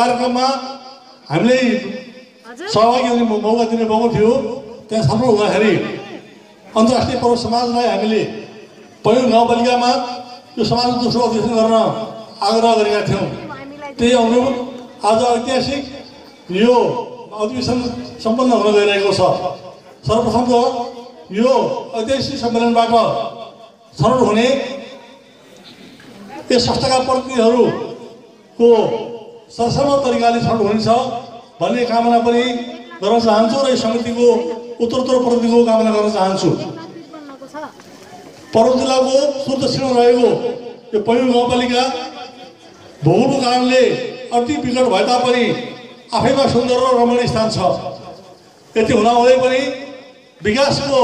कार्यक्रममा हामीले सहभागी हुने मौका दिने मौका थियो। त्यहाँ छलफल हुँदाखेरि अन्तर्राष्ट्रिय पर्व समाजलाई हामीले पहिलो गाउँपालिकामा यो समाजको दोस्रो अधिवेशन गर्न आग्रह गरेका थियौँ। त्यही अनुरूप आज ऐतिहासिक यो अधिवेशन सम्पन्न हुन गइरहेको छ। सर्वप्रथम त यो ऐतिहासिक सम्मेलनबाट छनौट हुने यस संस्थाका प्रतिनिधिहरूको सरसम्म तरिकाले छनौट हुनेछ भन्ने कामना पनि गर्न चाहन्छु र यस समितिको उत्तरोत्तर प्रगतिको कामना गर्न चाहन्छु। पर्वत जिल्लाको शुद्ध दक्षिणमा रहेको यो पहिलो गाउँपालिका भूगोलको कारणले अति विकट भए तापनि आफैमा सुन्दर र रमणीय स्थान छ। यति हुँदाहुँदै पनि विकासको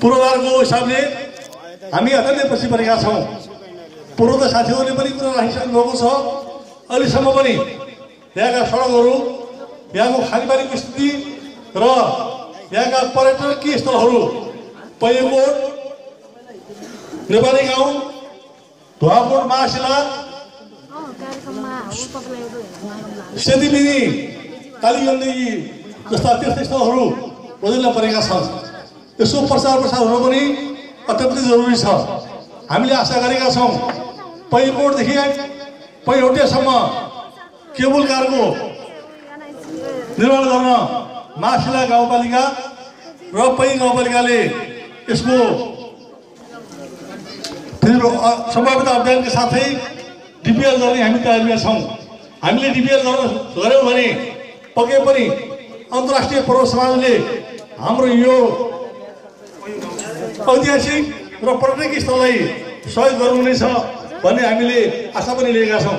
पूर्वाधारको हिसाबले हामी अत्यन्तै पछि परेका छौँ। पूर्वका साथीहरूले पनि कुरा राखिसक्नु भएको छ। अहिलेसम्म पनि यहाँका सडकहरू यहाँको खानेपानीको स्थिति र यहाँका पर्यटकीय स्थलहरू पहिलोकोट नेपाली गाउँ धुवाकोट महाशिला सेतीमिनी कालीगण्डकी जस्ता तीर्थस्थलहरू बदल्न परेका छन्। यसो प्रचार प्रसार हुन पनि अत्यन्तै जरुरी छ। हामीले आशा गरेका छौँ पहिलोकोटदेखि पहिलोटेसम्म केबुल कारको निर्माण गर्न मासिला गाउँपालिका र पै गाउँपालिकाले यसको सम्भाव्यता अभियानका साथै डिपिएल गर्ने हामी तयारीमा छौँ। हामीले डिपिएल गर्न गऱ्यौँ भने पक्कै पनि अन्तर्राष्ट्रिय पर्व समाजले हाम्रो यो ऐतिहासिक र पर्यटकीय स्थललाई सहयोग गर्नुहुनेछ। भन्ने हामीले आशा पनि लिएका छौँ।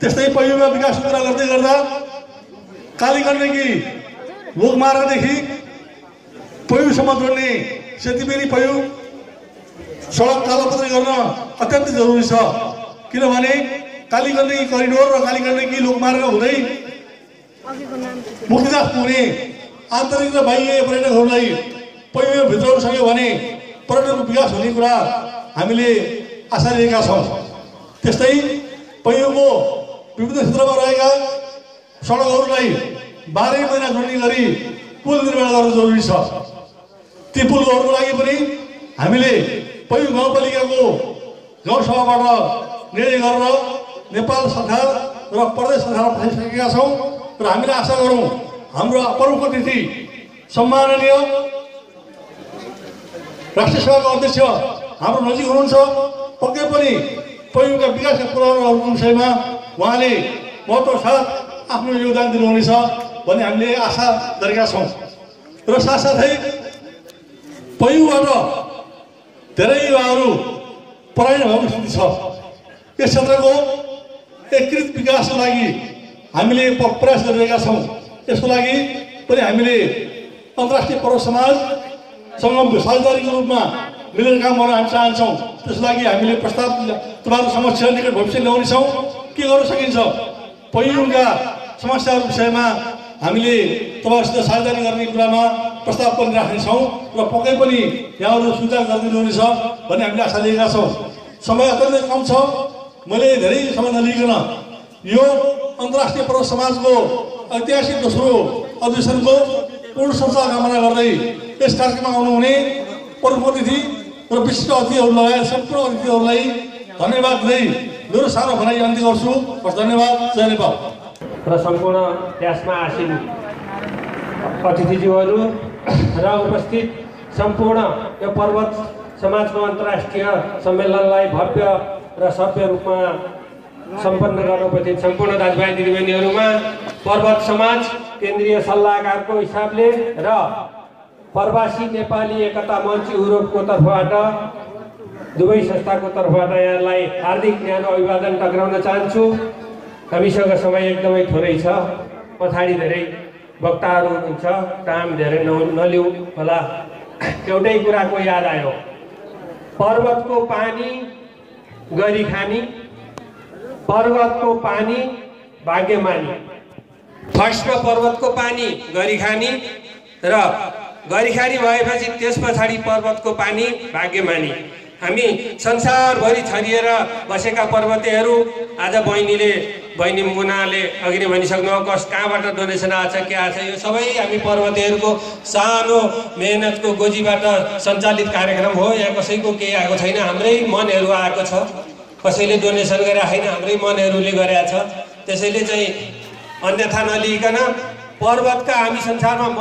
त्यस्तै पहिलोमा विकासको कुरा गर्दै गर्दा कालीगण्डकी लोकमार्गदेखि पयुसम्म जोड्ने सेतीबेनी पयु सडक कालोपत्री गर्न अत्यन्तै जरुरी छ। किनभने कालीगण्डकी करिडोर र कालीगण्डकी लोकमार्ग हुँदै मुक्तिदास पुग्ने आन्तरिक र बाह्य पर्यटकहरूलाई पहिलो भित्राउन सक्यो भने पर्यटनको विकास हुने कुरा हामीले आशा लिएका छौँ। त्यस्तै पहिलोको विभिन्न क्षेत्रमा रहेका सडकहरूलाई बाह्रै महिना जोड्ने गरी पुल निर्माण गर्न जरुरी छ। ती पुलहरूको लागि पनि हामीले पहिलो गाउँपालिकाको गाउँसभाबाट निर्णय गरेर नेपाल सरकार र प्रदेश सरकार पठाइसकेका छौँ र हामीले आशा गरौँ हाम्रो प्रमुख अतिथि सम्माननीय राष्ट्रिय सभाको अध्यक्ष हाम्रो नजिक हुनुहुन्छ। पक्कै पनि पहिलोका विकासका कुराहरूको विषयमा उहाँले महत्त्व साथ आफ्नो योगदान दिनुहुनेछ भन्ने हामीले आशा गरेका छौँ र साथसाथै पहिलोबाट धेरै युवाहरू पलायन भएको स्थिति छ यस क्षेत्रको एकीकृत विकासको लागि हामीले प्रयास गरिरहेका छौँ यसको लागि पनि हामीले अन्तर्राष्ट्रिय पर्व समाजसँग साझेदारीको रूपमा मिलेर काम गर्न हामी चाहन्छौँ। त्यसको लागि हामीले प्रस्ताव तपाईँहरूको समक्ष निकट भविष्य ल्याउनेछौँ। के गर्न सकिन्छ? पहिलोका समस्याहरूको विषयमा हामीले तपाईँहरूसित साझेदारी गर्ने कुरामा प्रस्ताव पनि राख्नेछौँ र पक्कै पनि यहाँहरू स्वीकार गरिदिनुहुनेछ भन्ने हामीले आशा लिएका छौँ। समय अत्यन्तै कम छ। मैले धेरै समय नलिकन यो अन्तर्राष्ट्रिय पर्व समाजको ऐतिहासिक दोस्रो अधिवेशनको पूर्ण सञ्चार कामना गर्दै यस कार्यक्रममा आउनुहुने प्रमुख अतिथि र विशिष्ट अतिथिहरू लगायत सम्पूर्ण अतिथिहरूलाई धन्यवाद दिँदै मेरो सानो भनाइ अन्त्य गर्छु। धन्यवाद। जय नेपाल। र सम्पूर्ण त्यसमा आसिन अतिथिज्यूहरू र उपस्थित सम्पूर्ण यो पर्वत समाजको अन्तर्राष्ट्रिय सम्मेलनलाई भव्य र सभ्य रूपमा सम्पन्न गर्न उपस्थित सम्पूर्ण दाजुभाइ दिदीबहिनीहरूमा पर्वत समाज केन्द्रीय सल्लाहकारको हिसाबले र प्रवासी नेपाली एकता मञ्च युरोपको तर्फबाट दुवै संस्थाको तर्फबाट यहाँलाई हार्दिक न्यानो अभिवादन टक्राउन चाहन्छु। हामीसँग समय एकदमै थोरै छ। पछाडि धेरै वक्ताहरू हुनुहुन्छ। टाइम धेरै न नलिउ होला। एउटै कुराको याद आयो। पर्वतको पानी गरी खानी पर्वतको पानी भाग्यमानी। फर्स्टमा पर्वतको पानी गरी खानी र गरी खानी भएपछि त्यस पछाडि पर्वतको पानी भाग्यमानी। हामी संसारभरि छरिएर बसेका पर्वतेहरू आज बहिनीले बहिनी मुनाले अघि नै भनिसक्नु कस कहाँबाट डोनेसन आएको छ के आएको छ यो सबै हामी पर्वतेहरूको सानो मेहनतको गोजीबाट सञ्चालित कार्यक्रम हो। यहाँ कसैको केही आएको छैन हाम्रै मनहरू आएको छ। कसैले डोनेसन गरेर होइन हाम्रै मनहरूले गरेका छ। त्यसैले चाहिँ अन्यथा नलिकन पर्वतका हामी संसारमा म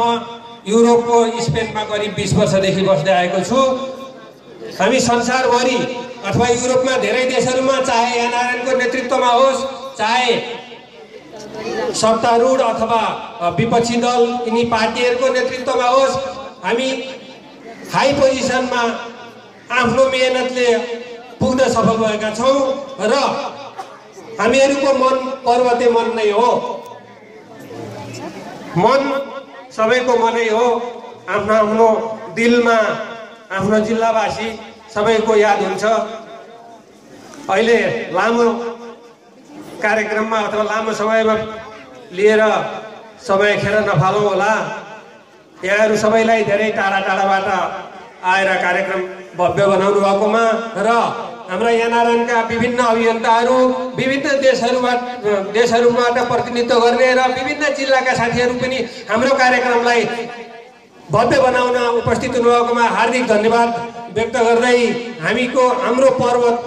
युरोपको स्पेनमा करिब बिस वर्षदेखि बस्दै आएको छु। हामी संसारभरि अथवा युरोपमा धेरै देशहरूमा चाहे एनआरएनको नेतृत्वमा होस् चाहे सत्तारूढ अथवा विपक्षी दल यिनी पार्टीहरूको नेतृत्वमा होस् हामी हाई पोजिसनमा आफ्नो मेहनतले पुग्न सफल भएका छौँ र हामीहरूको मन पर्वते मन नै हो। मन सबैको मनै हो आफ्नो आफ्नो दिलमा आफ्नो जिल्लावासी सबैको याद हुन्छ। अहिले लामो कार्यक्रममा अथवा लामो समयमा लिएर समय खेर नफालौँ होला। यहाँहरू सबैलाई धेरै टाढा टाढाबाट आएर कार्यक्रम भव्य बनाउनु भएकोमा र हाम्रा एनआरएनका विभिन्न अभियन्ताहरू विभिन्न देशहरूबाट देशहरूबाट प्रतिनिधित्व गर्ने र विभिन्न जिल्लाका साथीहरू पनि हाम्रो कार्यक्रमलाई भव्य बनाउन उपस्थित हुनुभएकोमा हार्दिक धन्यवाद व्यक्त गर्दै हामीको हाम्रो पर्वत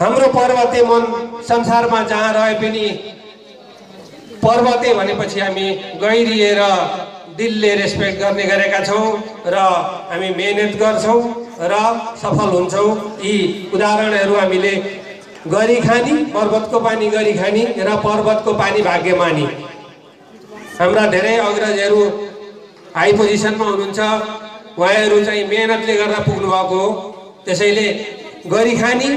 हाम्रो पर्वते मन संसारमा जहाँ रहे पनि पर्वते भनेपछि हामी गहिरिएर दिलले रेस्पेक्ट गर्ने गरेका छौँ र हामी मेहनत गर्छौँ र सफल हुन्छौँ। यी उदाहरणहरू हामीले गरी खानी पर्वतको पानी गरी खानी र पर्वतको पानी भाग्यमानी हाम्रा धेरै अग्रजहरू हाई पोजिसनमा हुनुहुन्छ। उहाँहरू चाहिँ मेहनतले गर्दा पुग्नु भएको हो। त्यसैले गरी खानी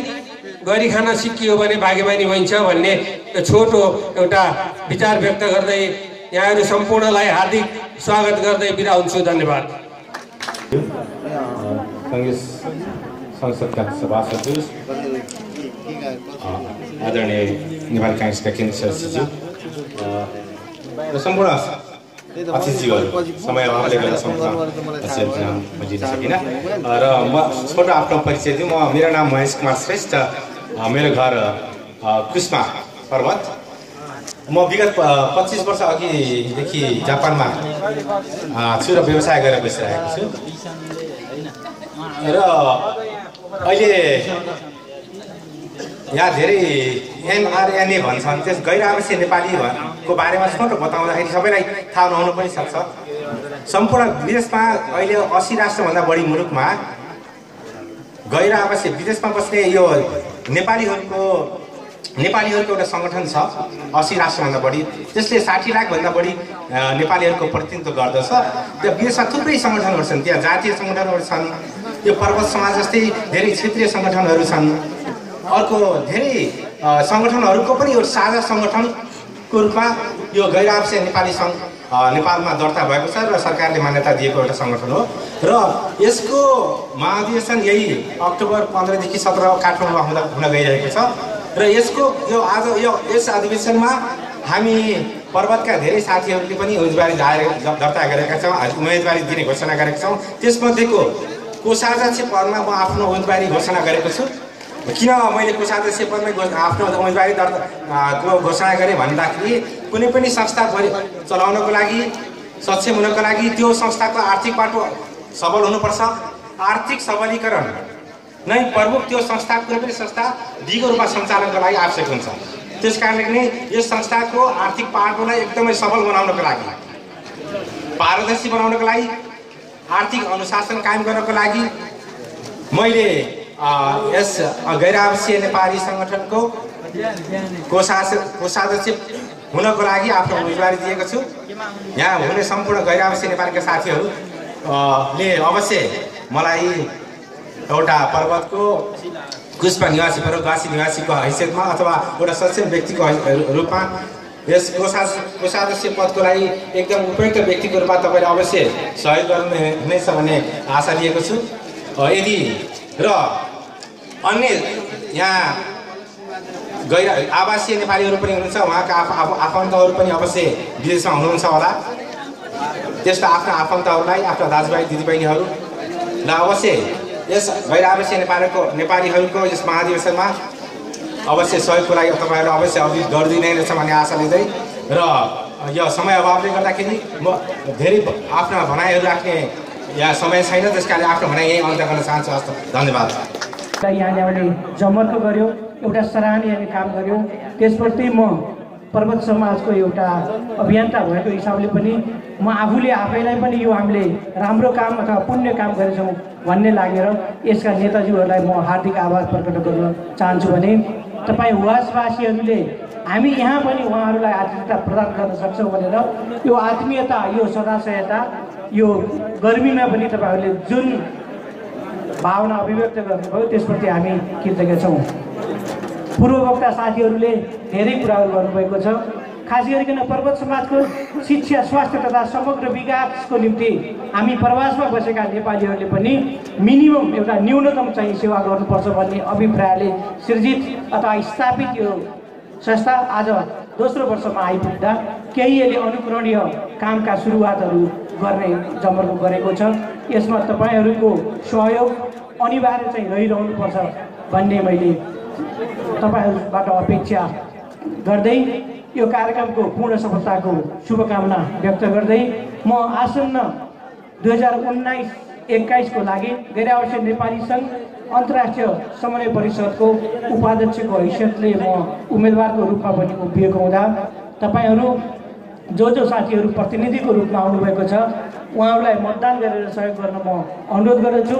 गरी खान सिकियो भने भाग्यमानी भइन्छ भन्ने छोटो एउटा विचार व्यक्त गर्दै यहाँहरू सम्पूर्णलाई हार्दिक स्वागत गर्दै बिदा हुन्छु धन्यवाद। कङ्ग्रेस संसदका सभासद आदरणीय नेपाली काङ्ग्रेसका केन्द्रीय सदस्यज्यू र सम्पूर्ण अतिथिज्यूहरू समय अभावले गर्दा सम्पूर्ण सकिनँ। र म छोटो आफ्नो परिचय दिउँ। म मेरो नाम महेश कुमार श्रेष्ठ। मेरो घर कुष्मा पर्वत। म विगत पच्चिस वर्ष अघिदेखि जापानमा छु र व्यवसाय गरेर बसिरहेको छु। र अहिले यहाँ धेरै एनआरएनए भन्छन् त्यस गैर आवश्यक नेपाली को बारेमा छोटो बताउँदाखेरि सबैलाई थाहा नहुनु पनि सक्छ। सम्पूर्ण विदेशमा अहिले असी राष्ट्रभन्दा बढी मुलुकमा गैर आवश्यक विदेशमा बस्ने यो नेपालीहरूको नेपालीहरूको एउटा सङ्गठन छ असी राष्ट्रभन्दा बढी। त्यसले साठी लाखभन्दा बढी नेपालीहरूको प्रतिनिधित्व गर्दछ। त्यो विदेशमा थुप्रै सङ्गठनहरू छन्। त्यहाँ जातीय सङ्गठनहरू छन् यो पर्वत समाज जस्तै धेरै क्षेत्रीय सङ्गठनहरू छन्। अर्को धेरै सङ्गठनहरूको पनि यो साझा सङ्गठनको रूपमा यो गैर आवश्यक नेपाली सङ्घ नेपालमा दर्ता भएको छ र सरकारले मान्यता दिएको एउटा सङ्गठन हो। र यसको महाधिवेशन यही अक्टोबर पन्ध्रदेखि सत्र काठमाडौँमा हुन हुन गइरहेको छ। र यसको यो आज यो यस अधिवेशनमा हामी पर्वतका धेरै साथीहरूले पनि उम्मेदवारी दर्ता गरेका छौँ उम्मेदवारी दिने घोषणा गरेका छौँ। त्यसमध्येको कोषाध्यक्ष पदमा म आफ्नो उम्मेदवारी घोषणा गरेको छु। किन मैले कोषाध्यक्ष पदमा आफ्नो उम्मेदवारी दर्ता घोषणा गरेँ भन्दाखेरि कुनै पनि संस्था चलाउनको लागि सक्षम हुनको लागि त्यो संस्थाको आर्थिक बाटो सबल हुनुपर्छ। आर्थिक सबलीकरण नै प्रमुख त्यो संस्था कुनै पनि संस्था दिगो रूपमा सञ्चालनको लागि आवश्यक हुन्छ। त्यस कारणले नै यस संस्थाको आर्थिक पाटोलाई एकदमै सबल बनाउनको लागि पारदर्शी बनाउनको लागि आर्थिक अनुशासन कायम गर्नको लागि मैले यस गैर आवासीय नेपाली सङ्गठनको कोषाध्य कोषाध्यक्ष हुनको लागि आफ्नो उम्मेदवारी दिएको छु। यहाँ हुने सम्पूर्ण गैर आवासीय नेपालीका साथीहरू अ, ले अवश्य मलाई एउटा पर्वतको पुष्प निवासी पर्वतवासी निवासीको हैसियतमा अथवा एउटा सक्षम व्यक्तिको रूपमा यस कोषा कोषाध्यक्ष पदको लागि एकदम उपयुक्त व्यक्तिको रूपमा तपाईँले अवश्य सहयोग गर्नु हुनेछ भन्ने आशा लिएको छु। यदि र अन्य यहाँ गैर आवासीय नेपालीहरू पनि हुनुहुन्छ उहाँका आफ आफन्तहरू पनि अवश्य विदेशमा हुनुहुन्छ होला। त्यस्ता आफ्ना आफन्तहरूलाई आफ्ना दाजुभाइ दिदीबहिनीहरूलाई अवश्य यस गैर आवासीय नेपालीको नेपालीहरूको यस महाधिवेशनमा अवश्य सहयोगको लागि तपाईँहरू अवश्य अघि गरिदिने रहेछ भन्ने आशा लिँदै र यो समय अभावले गर्दाखेरि म धेरै आफ्ना भनाइहरू राख्ने यहाँ समय छैन त्यस कारणले आफ्नो भनाइ यहीँ अन्त्य गर्न चाहन्छु। हस्त धन्यवाद। यहाँले हामीले जमर्क गर्यो एउटा सराहनीय काम गर्यो। त्यसप्रति म पर्वत समाजको एउटा अभियन्ता भएको हिसाबले पनि म आफूले आफैलाई पनि यो हामीले राम्रो काम अथवा पुण्य काम गरेछौँ भन्ने लागेर यसका नेताजीहरूलाई म हार्दिक आभार प्रकट गर्न चाहन्छु भने तपाईँ हुवासवासीहरूले हामी यहाँ पनि उहाँहरूलाई आत्मीयता प्रदान गर्न सक्छौँ भनेर यो आत्मीयता यो सदाशयता यो गर्मीमा पनि तपाईँहरूले जुन भावना अभिव्यक्त गर्नुभयो त्यसप्रति हामी कृतज्ञ छौँ। पूर्ववक्ता साथीहरूले धेरै कुराहरू गर्नुभएको छ। खास गरिकन पर्वत समाजको शिक्षा स्वास्थ्य तथा समग्र विकासको निम्ति हामी प्रवासमा बसेका नेपालीहरूले पनि मिनिमम एउटा न्यूनतम चाहिँ सेवा गर्नुपर्छ भन्ने अभिप्रायले सृजित अथवा स्थापित यो संस्था आज दोस्रो वर्षमा आइपुग्दा केही यसले अनुकरणीय कामका सुरुवातहरू गर्ने जमर्को गरेको छ। यसमा तपाईँहरूको सहयोग अनिवार्य चाहिँ रहिरहनुपर्छ भन्ने मैले तपाईँहरूबाट अपेक्षा गर्दै यो कार्यक्रमको पूर्ण सफलताको शुभकामना व्यक्त गर्दै म आसन्न दुई हजार उन्नाइस एक्काइसको लागि गैर आवासीय नेपाली सङ्घ अन्तर्राष्ट्रिय समन्वय परिषदको उपाध्यक्षको हैसियतले म उम्मेदवारको रूपमा पनि उभिएको हुँदा तपाईँहरू जो जो साथीहरू प्रतिनिधिको रूपमा आउनुभएको छ उहाँहरूलाई मतदान गरेर सहयोग गर्न म अनुरोध गर्दछु।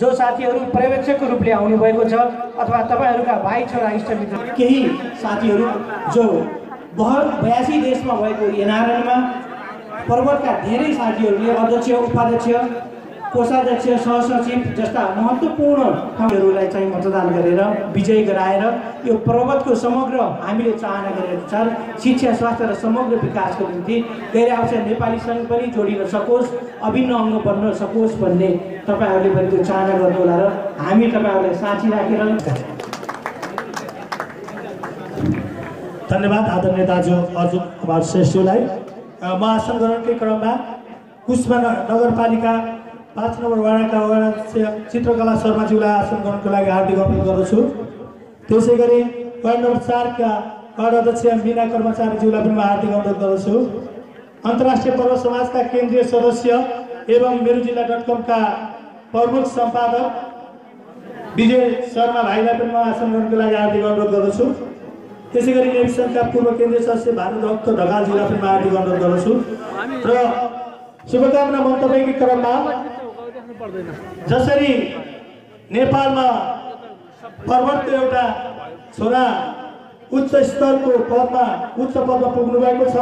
जो साथीहरू पर्यवेक्षकको रूपले आउनुभएको छ अथवा तपाईँहरूका भाइ छोरा इष्टमित्र केही साथीहरू जो बहर बयासी देशमा भएको एनआरएनमा पर्वतका धेरै साथीहरूले अध्यक्ष उपाध्यक्ष कोषाध्यक्ष सहसचिव जस्ता महत्त्वपूर्ण ठाउँहरूलाई चाहिँ मतदान गरेर विजय गराएर यो पर्वतको समग्र हामीले चाहना गरे अनुसार शिक्षा स्वास्थ्य र समग्र विकासको निम्ति गैर आवश्यक नेपाली सङ्घ पनि जोडिन सकोस् अभिन्न अङ्ग बन्न सकोस् भन्ने तपाईँहरूले पनि त्यो चाहना गर्नुहोला र हामी तपाईँहरूलाई साथी राखेर धन्यवाद आदरणीय दाजु अर्जुन कुमार श्रेष्ठलाई। अ, म आसन ग्रहणकै क्रममा कुष्मा नगरपालिका पाँच नम्बर वाडाका वडा अध्यक्ष चित्रकला शर्माज्यूलाई आसन ग्रहणको लागि हार्दिक अनुरोध गर्दछु। त्यसै गरी वार्ड नम्बर चारका वार्ड अध्यक्ष मिना कर्मचारीज्यूलाई पनि म हार्दिक अनुरोध गर्दछु। अन्तर्राष्ट्रिय पर्व समाजका केन्द्रीय सदस्य एवं मेरो जिल्ला डट कमका प्रमुख सम्पादक विजय शर्मा भाइलाई पनि म आसन ग्रहणको लागि हार्दिक अनुरोध गर्दछु। त्यसै गरी नेविसनका पूर्व केन्द्रीय सदस्य भानुभक्त ढकालजीलाई पनि म हार्दिक अनुरोध गर्दछु। र शुभकामना मन्तव्यकै क्रममा जसरी नेपालमा पर्वतको एउटा छोरा उच्च स्तरको पदमा उच्च पदमा पुग्नु भएको छ।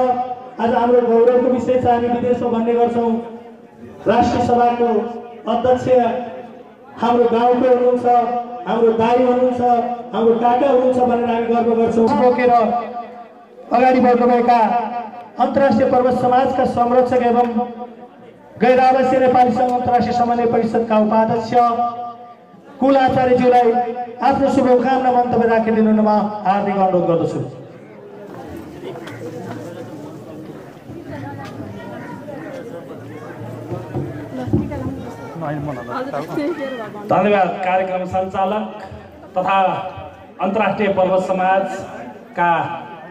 आज हाम्रो गौरवको विषय छ हामी विदेशमा भन्ने गर्छौँ। राष्ट्रिय सभाको अध्यक्ष हाम्रो गाउँको हुनुहुन्छ हाम्रो दाई हुनुहुन्छ हाम्रो काका हुनुहुन्छ भनेर हामी गर्व गर्छौँ। बोकेर अगाडि बढ्नुभएका अन्तर्राष्ट्रिय पर्वत समाजका संरक्षक एवं गैर आवासीय नेपाली सङ्घ अन्तर्राष्ट्रिय समन्वय परिषदका उपाध्यक्ष कुल आचार्यज्यूलाई आफ्नो शुभकामना मन्तव्य राखिदिनुमा हार्दिक अनुरोध गर्दछु। धन्यवाद कार्यक्रम सञ्चालक तथा अन्तर्राष्ट्रिय पर्वत समाजका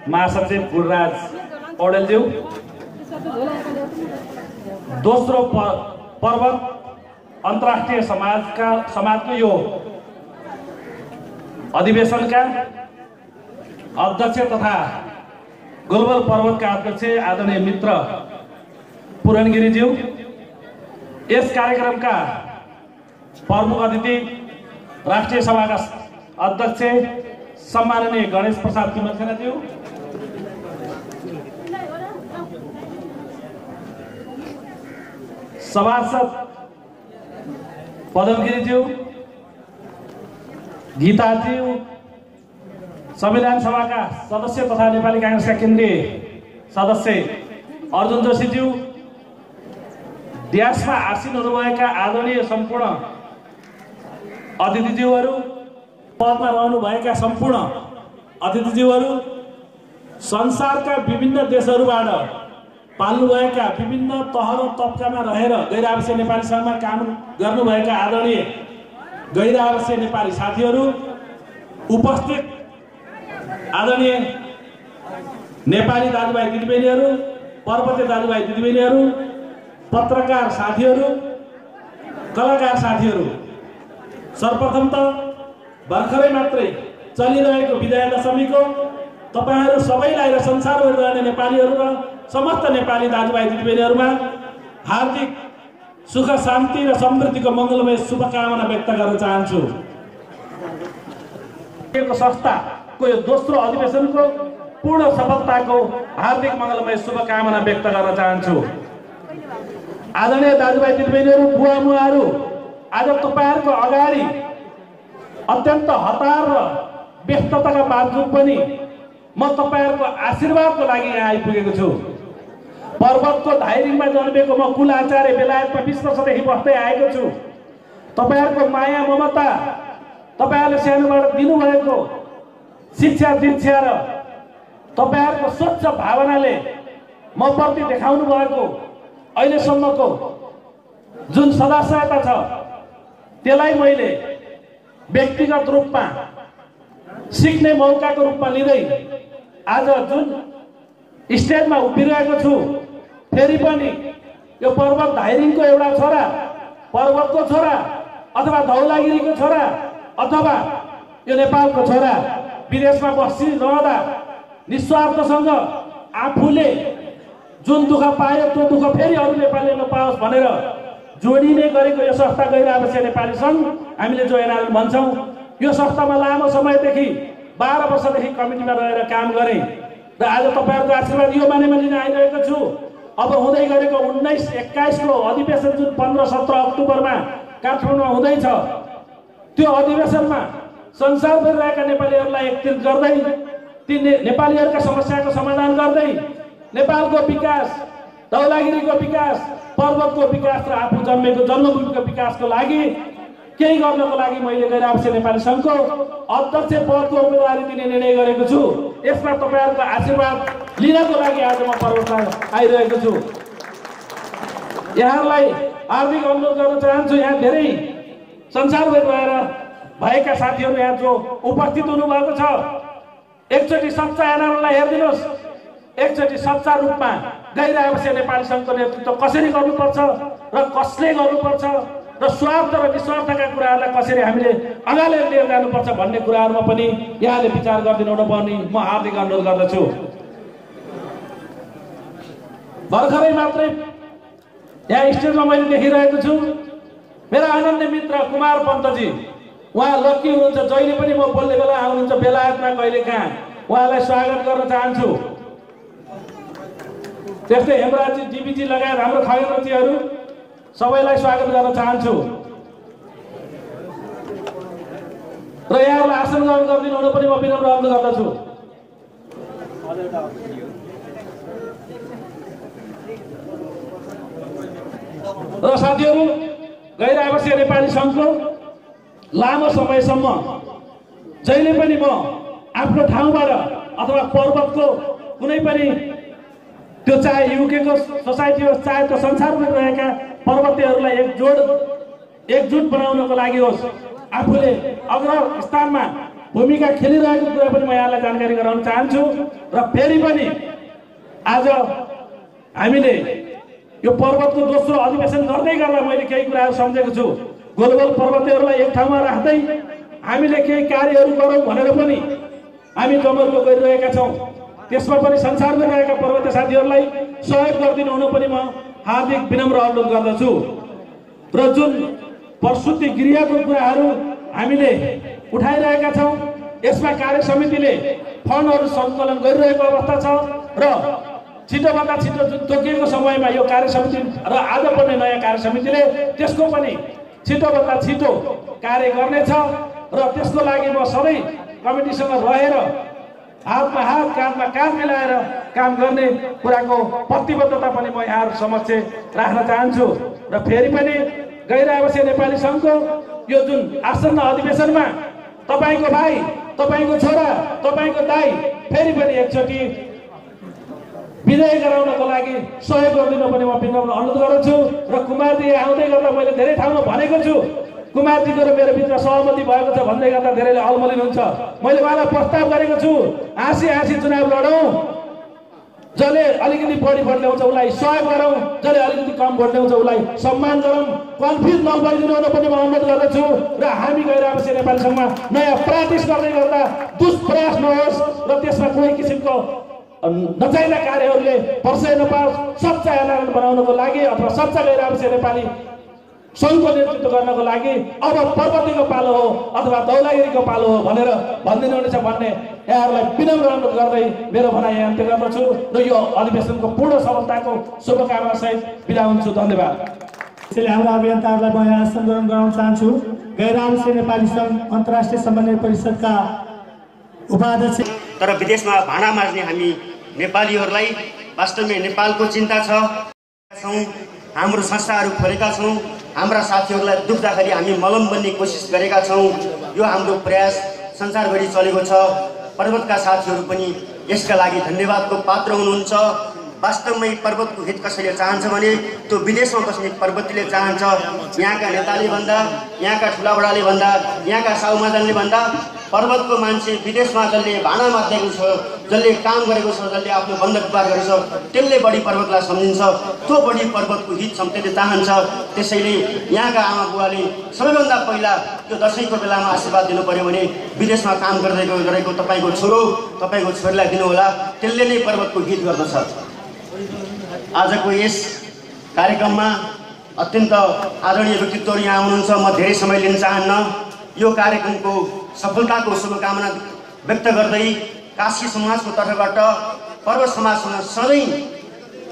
महासचिव गुरुराज पौडेलज्यू। दोस्रो पर्वत अन्तर्राष्ट्रिय समाजका समाजको यो अधिवेशनका अध्यक्ष तथा ग्लोबल पर्वतका अध्यक्ष आदरणीय मित्र पुरणगिरीज्यू यस कार्यक्रमका प्रमुख अतिथि राष्ट्रिय सभाका अध्यक्ष सम्माननीय गणेश प्रसाद तिमर्खेनाज्यू सभासद पदम गिरिज्यू गीताज्यू संविधान सभाका सदस्य तथा नेपाली काङ्ग्रेसका केन्द्रीय सदस्य अर्जुन जोशीज्यू ड्यासमा आसीन हुनुभएका आदरणीय सम्पूर्ण अतिथिज्यूहरू पदमा रहनुभएका सम्पूर्ण अतिथिज्यूहरू संसारका विभिन्न देशहरूबाट पाल्नुभएका विभिन्न तह र तबकामा रहेर गैर आवश्यक नेपाली सङ्घमा काम गर्नुभएका आदरणीय गैर आवश्यक नेपाली साथीहरू उपस्थित आदरणीय नेपाली दाजुभाइ दिदीबहिनीहरू पर्वतीय दाजुभाइ दिदीबहिनीहरू पत्रकार साथीहरू कलाकार साथीहरू सर्वप्रथम त भर्खरै मात्रै चलिरहेको विजया दशमीको तपाईँहरू सबैलाई र संसारभरि रहने नेपालीहरू र समस्त नेपाली दाजुभाइ दिदीबहिनीहरूमा हार्दिक सुख शान्ति र समृद्धिको मङ्गलमय शुभकामना व्यक्त गर्न चाहन्छु। संस्थाको यो दोस्रो अधिवेशनको पूर्ण सफलताको हार्दिक मङ्गलमय शुभकामना व्यक्त गर्न चाहन्छु। आदरणीय दाजुभाइ दिदीबहिनीहरू बुवा मुवाहरू आज तपाईँहरूको अगाडि अत्यन्त हतार र व्यस्तताका बावजुद पनि म तपाईँहरूको आशीर्वादको लागि यहाँ आइपुगेको छु। पर्वतको धाइरिङमा जन्मेको म कुल आचार्य बेलायतमा बिस वर्षदेखि बस्दै आएको छु। तपाईँहरूको माया ममता तपाईँहरूले सानोबाट दिनुभएको शिक्षा दीक्षा र तपाईँहरूको स्वच्छ भावनाले म प्रति देखाउनु भएको अहिलेसम्मको जुन सदाशयता छ त्यसलाई मैले व्यक्तिगत रूपमा सिक्ने मौकाको रूपमा लिँदै आज जुन स्टेजमा उभिरहेको छु फेरि पनि यो पर्वत धाइरिङको एउटा छोरा पर्वतको छोरा अथवा धौलागिरीको छोरा अथवा यो नेपालको छोरा विदेशमा बसी रहँदा निस्वार्थसँग आफूले जुन दुःख पायो त्यो दुःख फेरि अरू नेपालीले नपाओस् भनेर जोडिने गरेको यो संस्था आवश्यक नेपाली सङ्घ हामीले जो एनआरएल भन्छौँ यो संस्थामा लामो समयदेखि बाह्र वर्षदेखि कमिटीमा रहेर काम गरेँ। र आज तपाईँहरूको आशीर्वाद यो मानेमा लिन आइरहेको छु। अब हुँदै गरेको उन्नाइस एक्काइसको अधिवेशन जुन पन्ध्र सत्र अक्टोबरमा काठमाडौँमा हुँदैछ त्यो अधिवेशनमा संसारभरि रहेका नेपालीहरूलाई एकत्रित गर्दै ती नेपालीहरूका समस्याको समाधान गर्दै नेपालको विकास धौलागिरीको विकास पर्वतको विकास र आफू जन्मेको जन्मभूमिको विकासको लागि केही गर्नको लागि मैले आवश्यक नेपाली सङ्घको अध्यक्ष पदको उम्मेदवारी दिने निर्णय गरेको छु। यसमा तपाईँहरूको आशीर्वाद लिनको लागि आज म पर्वतमा आइरहेको छु। यहाँहरूलाई हार्दिक अनुरोध गर्न चाहन्छु यहाँ धेरै संसारभरि रहेर भएका साथीहरू यहाँ जो उपस्थित हुनुभएको छ। एकचोटि सच्चा एनआरलाई हेरिदिनुहोस्। एकचोटि सच्चा रूपमा गैर नेपाली सङ्घको नेतृत्व कसरी गर्नुपर्छ र कसले गर्नुपर्छ? र स्वार्थ र निस्वार्थका कुराहरूलाई कसरी हामीले अगाडि लिएर जानुपर्छ भन्ने कुराहरूमा पनि यहाँले विचार गरिदिनु हुन पर्ने। म हार्दिक अनुरोध गर्दछु। भर्खरै मात्रै यहाँ स्टेजमा मैले देखिरहेको छु। मेरा आनन्द मित्र कुमार पन्तजी उहाँ लक्की हुनुहुन्छ। जहिले पनि म बोल्ने बेला आउनुहुन्छ बेलायतमा कहिले कहाँ? उहाँलाई स्वागत गर्न चाहन्छु। त्यस्तै हेमराजी डिबिजी लगायत हाम्रो खगेन्द्रजीहरू सबैलाई स्वागत गर्न चाहन्छु। र यहाँहरूलाई आसन ग्रहण गरिदिनु हुन पनि म विनम्र अनुरोध गर्दछु। र साथीहरू गैर आवश्यक नेपाली सङ्घको लामो समयसम्म जहिले पनि म आफ्नो ठाउँबाट अथवा पर्वतको कुनै पनि त्यो चाहे युकेको सोसाइटी होस् चाहे त्यो संसारमा रहेका पर्वतीयहरूलाई एकजोड एकजुट बनाउनको लागि होस्। आफूले अग्र स्थानमा भूमिका खेलिरहेको कुरा पनि म यहाँलाई जानकारी गराउन चाहन्छु र फेरि पनि आज हामीले यो पर्वतको दोस्रो अधिवेशन गर्दै गर्दा मैले केही कुराहरू सम्झेको छु। गोलगोल पर्वतीहरूलाई एक ठाउँमा राख्दै हामीले केही कार्यहरू गरौँ भनेर पनि हामी जमर्को गरिरहेका छौँ। त्यसमा पनि संसारमा रहेका पर्वतीय साथीहरूलाई सहयोग गरिदिनु हुन पनि म हार्दिक विनम्र अनुरोध गर्दछु। र जुन प्रसुति गृहको कुराहरू हामीले उठाइरहेका छौँ। यसमा कार्य समितिले फन्डहरू सङ्कलन गरिरहेको अवस्था छ र छिटोभन्दा छिटो जुन तोकिएको समयमा यो कार्य समिति र आज बन्ने नयाँ कार्य समितिले त्यसको पनि छिटोभन्दा छिटो कार्य गर्नेछ र त्यसको लागि म सबै कमिटीसँग रहेर हातमा हात काँधमा काँध मिलाएर काम गर्ने कुराको प्रतिबद्धता पनि म यहाँहरू समक्ष राख्न चाहन्छु। र फेरि पनि गैर आवासीय नेपाली सङ्घको यो जुन आसन्न अधिवेशनमा तपाईँको भाइ तपाईँको छोरा तपाईँको दाई फेरि पनि एकचोटि विजय गराउनको लागि सहयोग गरिदिनु पनि म विनम्र अनुरोध गर्दछु। र कुमारजी आउँदै गर्दा मैले धेरै ठाउँमा भनेको छु। कुमारजीको र मेरो बिचमा सहमति भएको छ भन्दै गर्दा धेरैले अलमलिन हुन्छ मैले उहाँलाई प्रस्ताव गरेको छु हाँसी हाँसी चुनाव लडौँ। जसले अलिकति बढी भोट ल्याउँछ उसलाई सहयोग गरौँ। जसले अलिकति कम भोट ल्याउँछ उसलाई सम्मान गरौँ। कन्फ्युज हुन पनि म अनुरोध गर्दछु र हामी गएर आवासीय नेपाली सङ्घमा नयाँ प्र्याक्टिस गर्दै गर्दा दुष्प्रयास नहोस् र त्यसमा कुनै किसिमको नचाहिँदा कार्यहरूले पर्साइ नपाओस् सच्चा एलान बनाउनको लागि अथवा सच्चा गएर आवासीय नेपाली सङ्घको नेतृत्व गर्नको लागि अब पर्वतीको पालो हो अथवा दौलागिरीको पालो हो भनेर भनिदिनु हुनेछ भन्ने यहाँहरूलाई विनम्र अनुरोध गर्दै मेरो भनाइ यहाँ अन्त्य गर्दछु र यो अधिवेशनको पूर्ण सफलताको शुभकामना सहित बिदा हुन्छु। धन्यवाद। त्यसैले हाम्रा अभियन्ताहरूलाई म यहाँ ग्रहण गराउन चाहन्छु। गैर आवासीय नेपाली सङ्घ अन्तर्राष्ट्रिय समन्वय परिषदका उपाध्यक्ष। तर विदेशमा भाँडा माझ्ने हामी नेपालीहरूलाई वास्तवमै नेपालको चिन्ता छ। छौँ हाम्रो संस्थाहरू खोलेका छौँ। हाम्रा साथीहरूलाई दुख्दाखेरि हामी मलम बन्ने कोसिस गरेका छौँ। यो हाम्रो प्रयास संसारभरि चलेको छ। पर्वतका साथीहरू पनि यसका लागि धन्यवादको पात्र हुनुहुन्छ। वास्तवमै पर्वतको हित कसैले चाहन्छ भने त्यो विदेशमा बस्ने पर्वतीले चाहन्छ। यहाँका नेताले भन्दा यहाँका ठुलाबडाले भन्दा यहाँका साहुमाजनले भन्दा पर्वतको मान्छे विदेशमा जसले भाँडा माथेको छ जसले काम गरेको छ जसले आफ्नो बन्धक पार गरेको छ त्यसले बढी पर्वतलाई सम्झिन्छ। त्यो बढी पर्वतको हित क्षमताले चाहन्छ। त्यसैले यहाँका आमा बुवाले सबैभन्दा पहिला त्यो दसैँको बेलामा आशीर्वाद दिनु पऱ्यो भने विदेशमा काम गर्दै गरेको तपाईँको छोरो तपाईँको छोरीलाई दिनुहोला। त्यसले नै पर्वतको हित गर्दछ। आजको यस कार्यक्रममा अत्यन्त आदरणीय व्यक्तित्वहरू यहाँ आउनुहुन्छ। म धेरै समय लिन चाहन्न। यो कार्यक्रमको सफलताको शुभकामना व्यक्त गर्दै काशी समाजको तर्फबाट पर्व समाजसँग सधैँ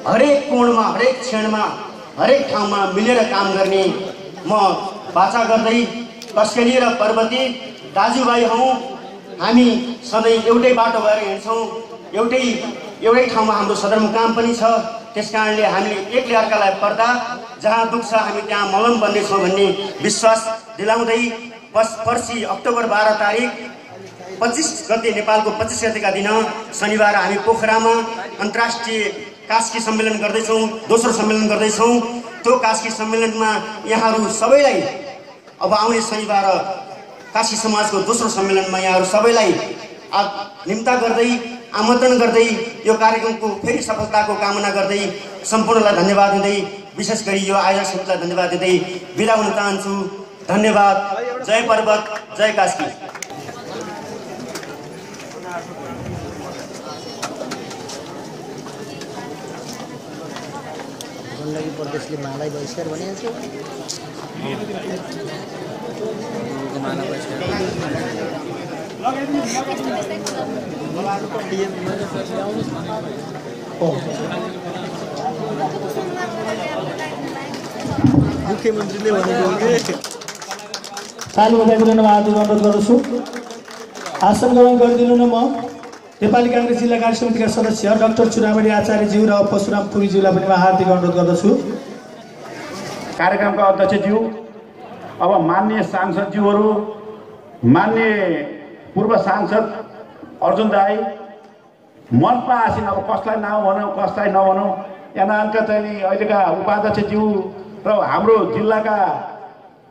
हरेक कोणमा हरेक क्षणमा हरेक ठाउँमा मिलेर काम गर्ने म बाचा गर्दै कस्केली र पर्वती दाजुभाइ हौँ। हामी सधैँ एउटै बाटो भएर हिँड्छौँ। एउटै एउटै ठाउँमा हाम्रो सदरमुकाम पनि छ। त्यस कारणले हामीले एकले अर्कालाई पर्दा जहाँ दुख्छ हामी त्यहाँ मलम बन्नेछौँ भन्ने विश्वास दिलाउँदै पर्सि अक्टोबर बाह्र तारिक पच्चिस गते नेपालको पच्चिस गतेका दिन शनिबार हामी पोखरामा अन्तर्राष्ट्रिय कास्की सम्मेलन गर्दैछौँ दोस्रो सम्मेलन गर्दैछौँ। त्यो कास्की सम्मेलनमा यहाँहरू सबैलाई अब आउने शनिबार काशी समाजको दोस्रो सम्मेलनमा यहाँहरू सबैलाई आ निम्ता गर्दै आमन्त्रण गर्दै यो कार्यक्रमको फेरि सफलताको कामना गर्दै सम्पूर्णलाई धन्यवाद दिँदै विशेष गरी यो आयोजक समितिलाई धन्यवाद दिँदै बिदा हुन चाहन्छु। धन्यवाद। जय पर्वत। जय कास्की। लागि प्रदेशले मालाई बहिष्कार भनेको छ मुख्यमन्त्रीले भनेको के ताली बजाइदिनु अनुरोध गर्दछु। आसन ग्रहण गरिदिनु न म। नेपाली काङ्ग्रेस जिल्ला कार्य समितिका सदस्य डाक्टर चुनावडी आचार्यज्यू र परशुराम पुरीज्यूलाई पनि म हार्दिक अनुरोध गर्दछु। कार्यक्रमका अध्यक्षज्यू अब मान्य सांसदज्यूहरू मान्य पूर्व सांसद अर्जुन राई मनमा आसिन अब कसलाई नाउँ भनौँ कसलाई नभनौँ एनानका चाहिँ अहिलेका उपाध्यक्षज्यू र हाम्रो जिल्लाका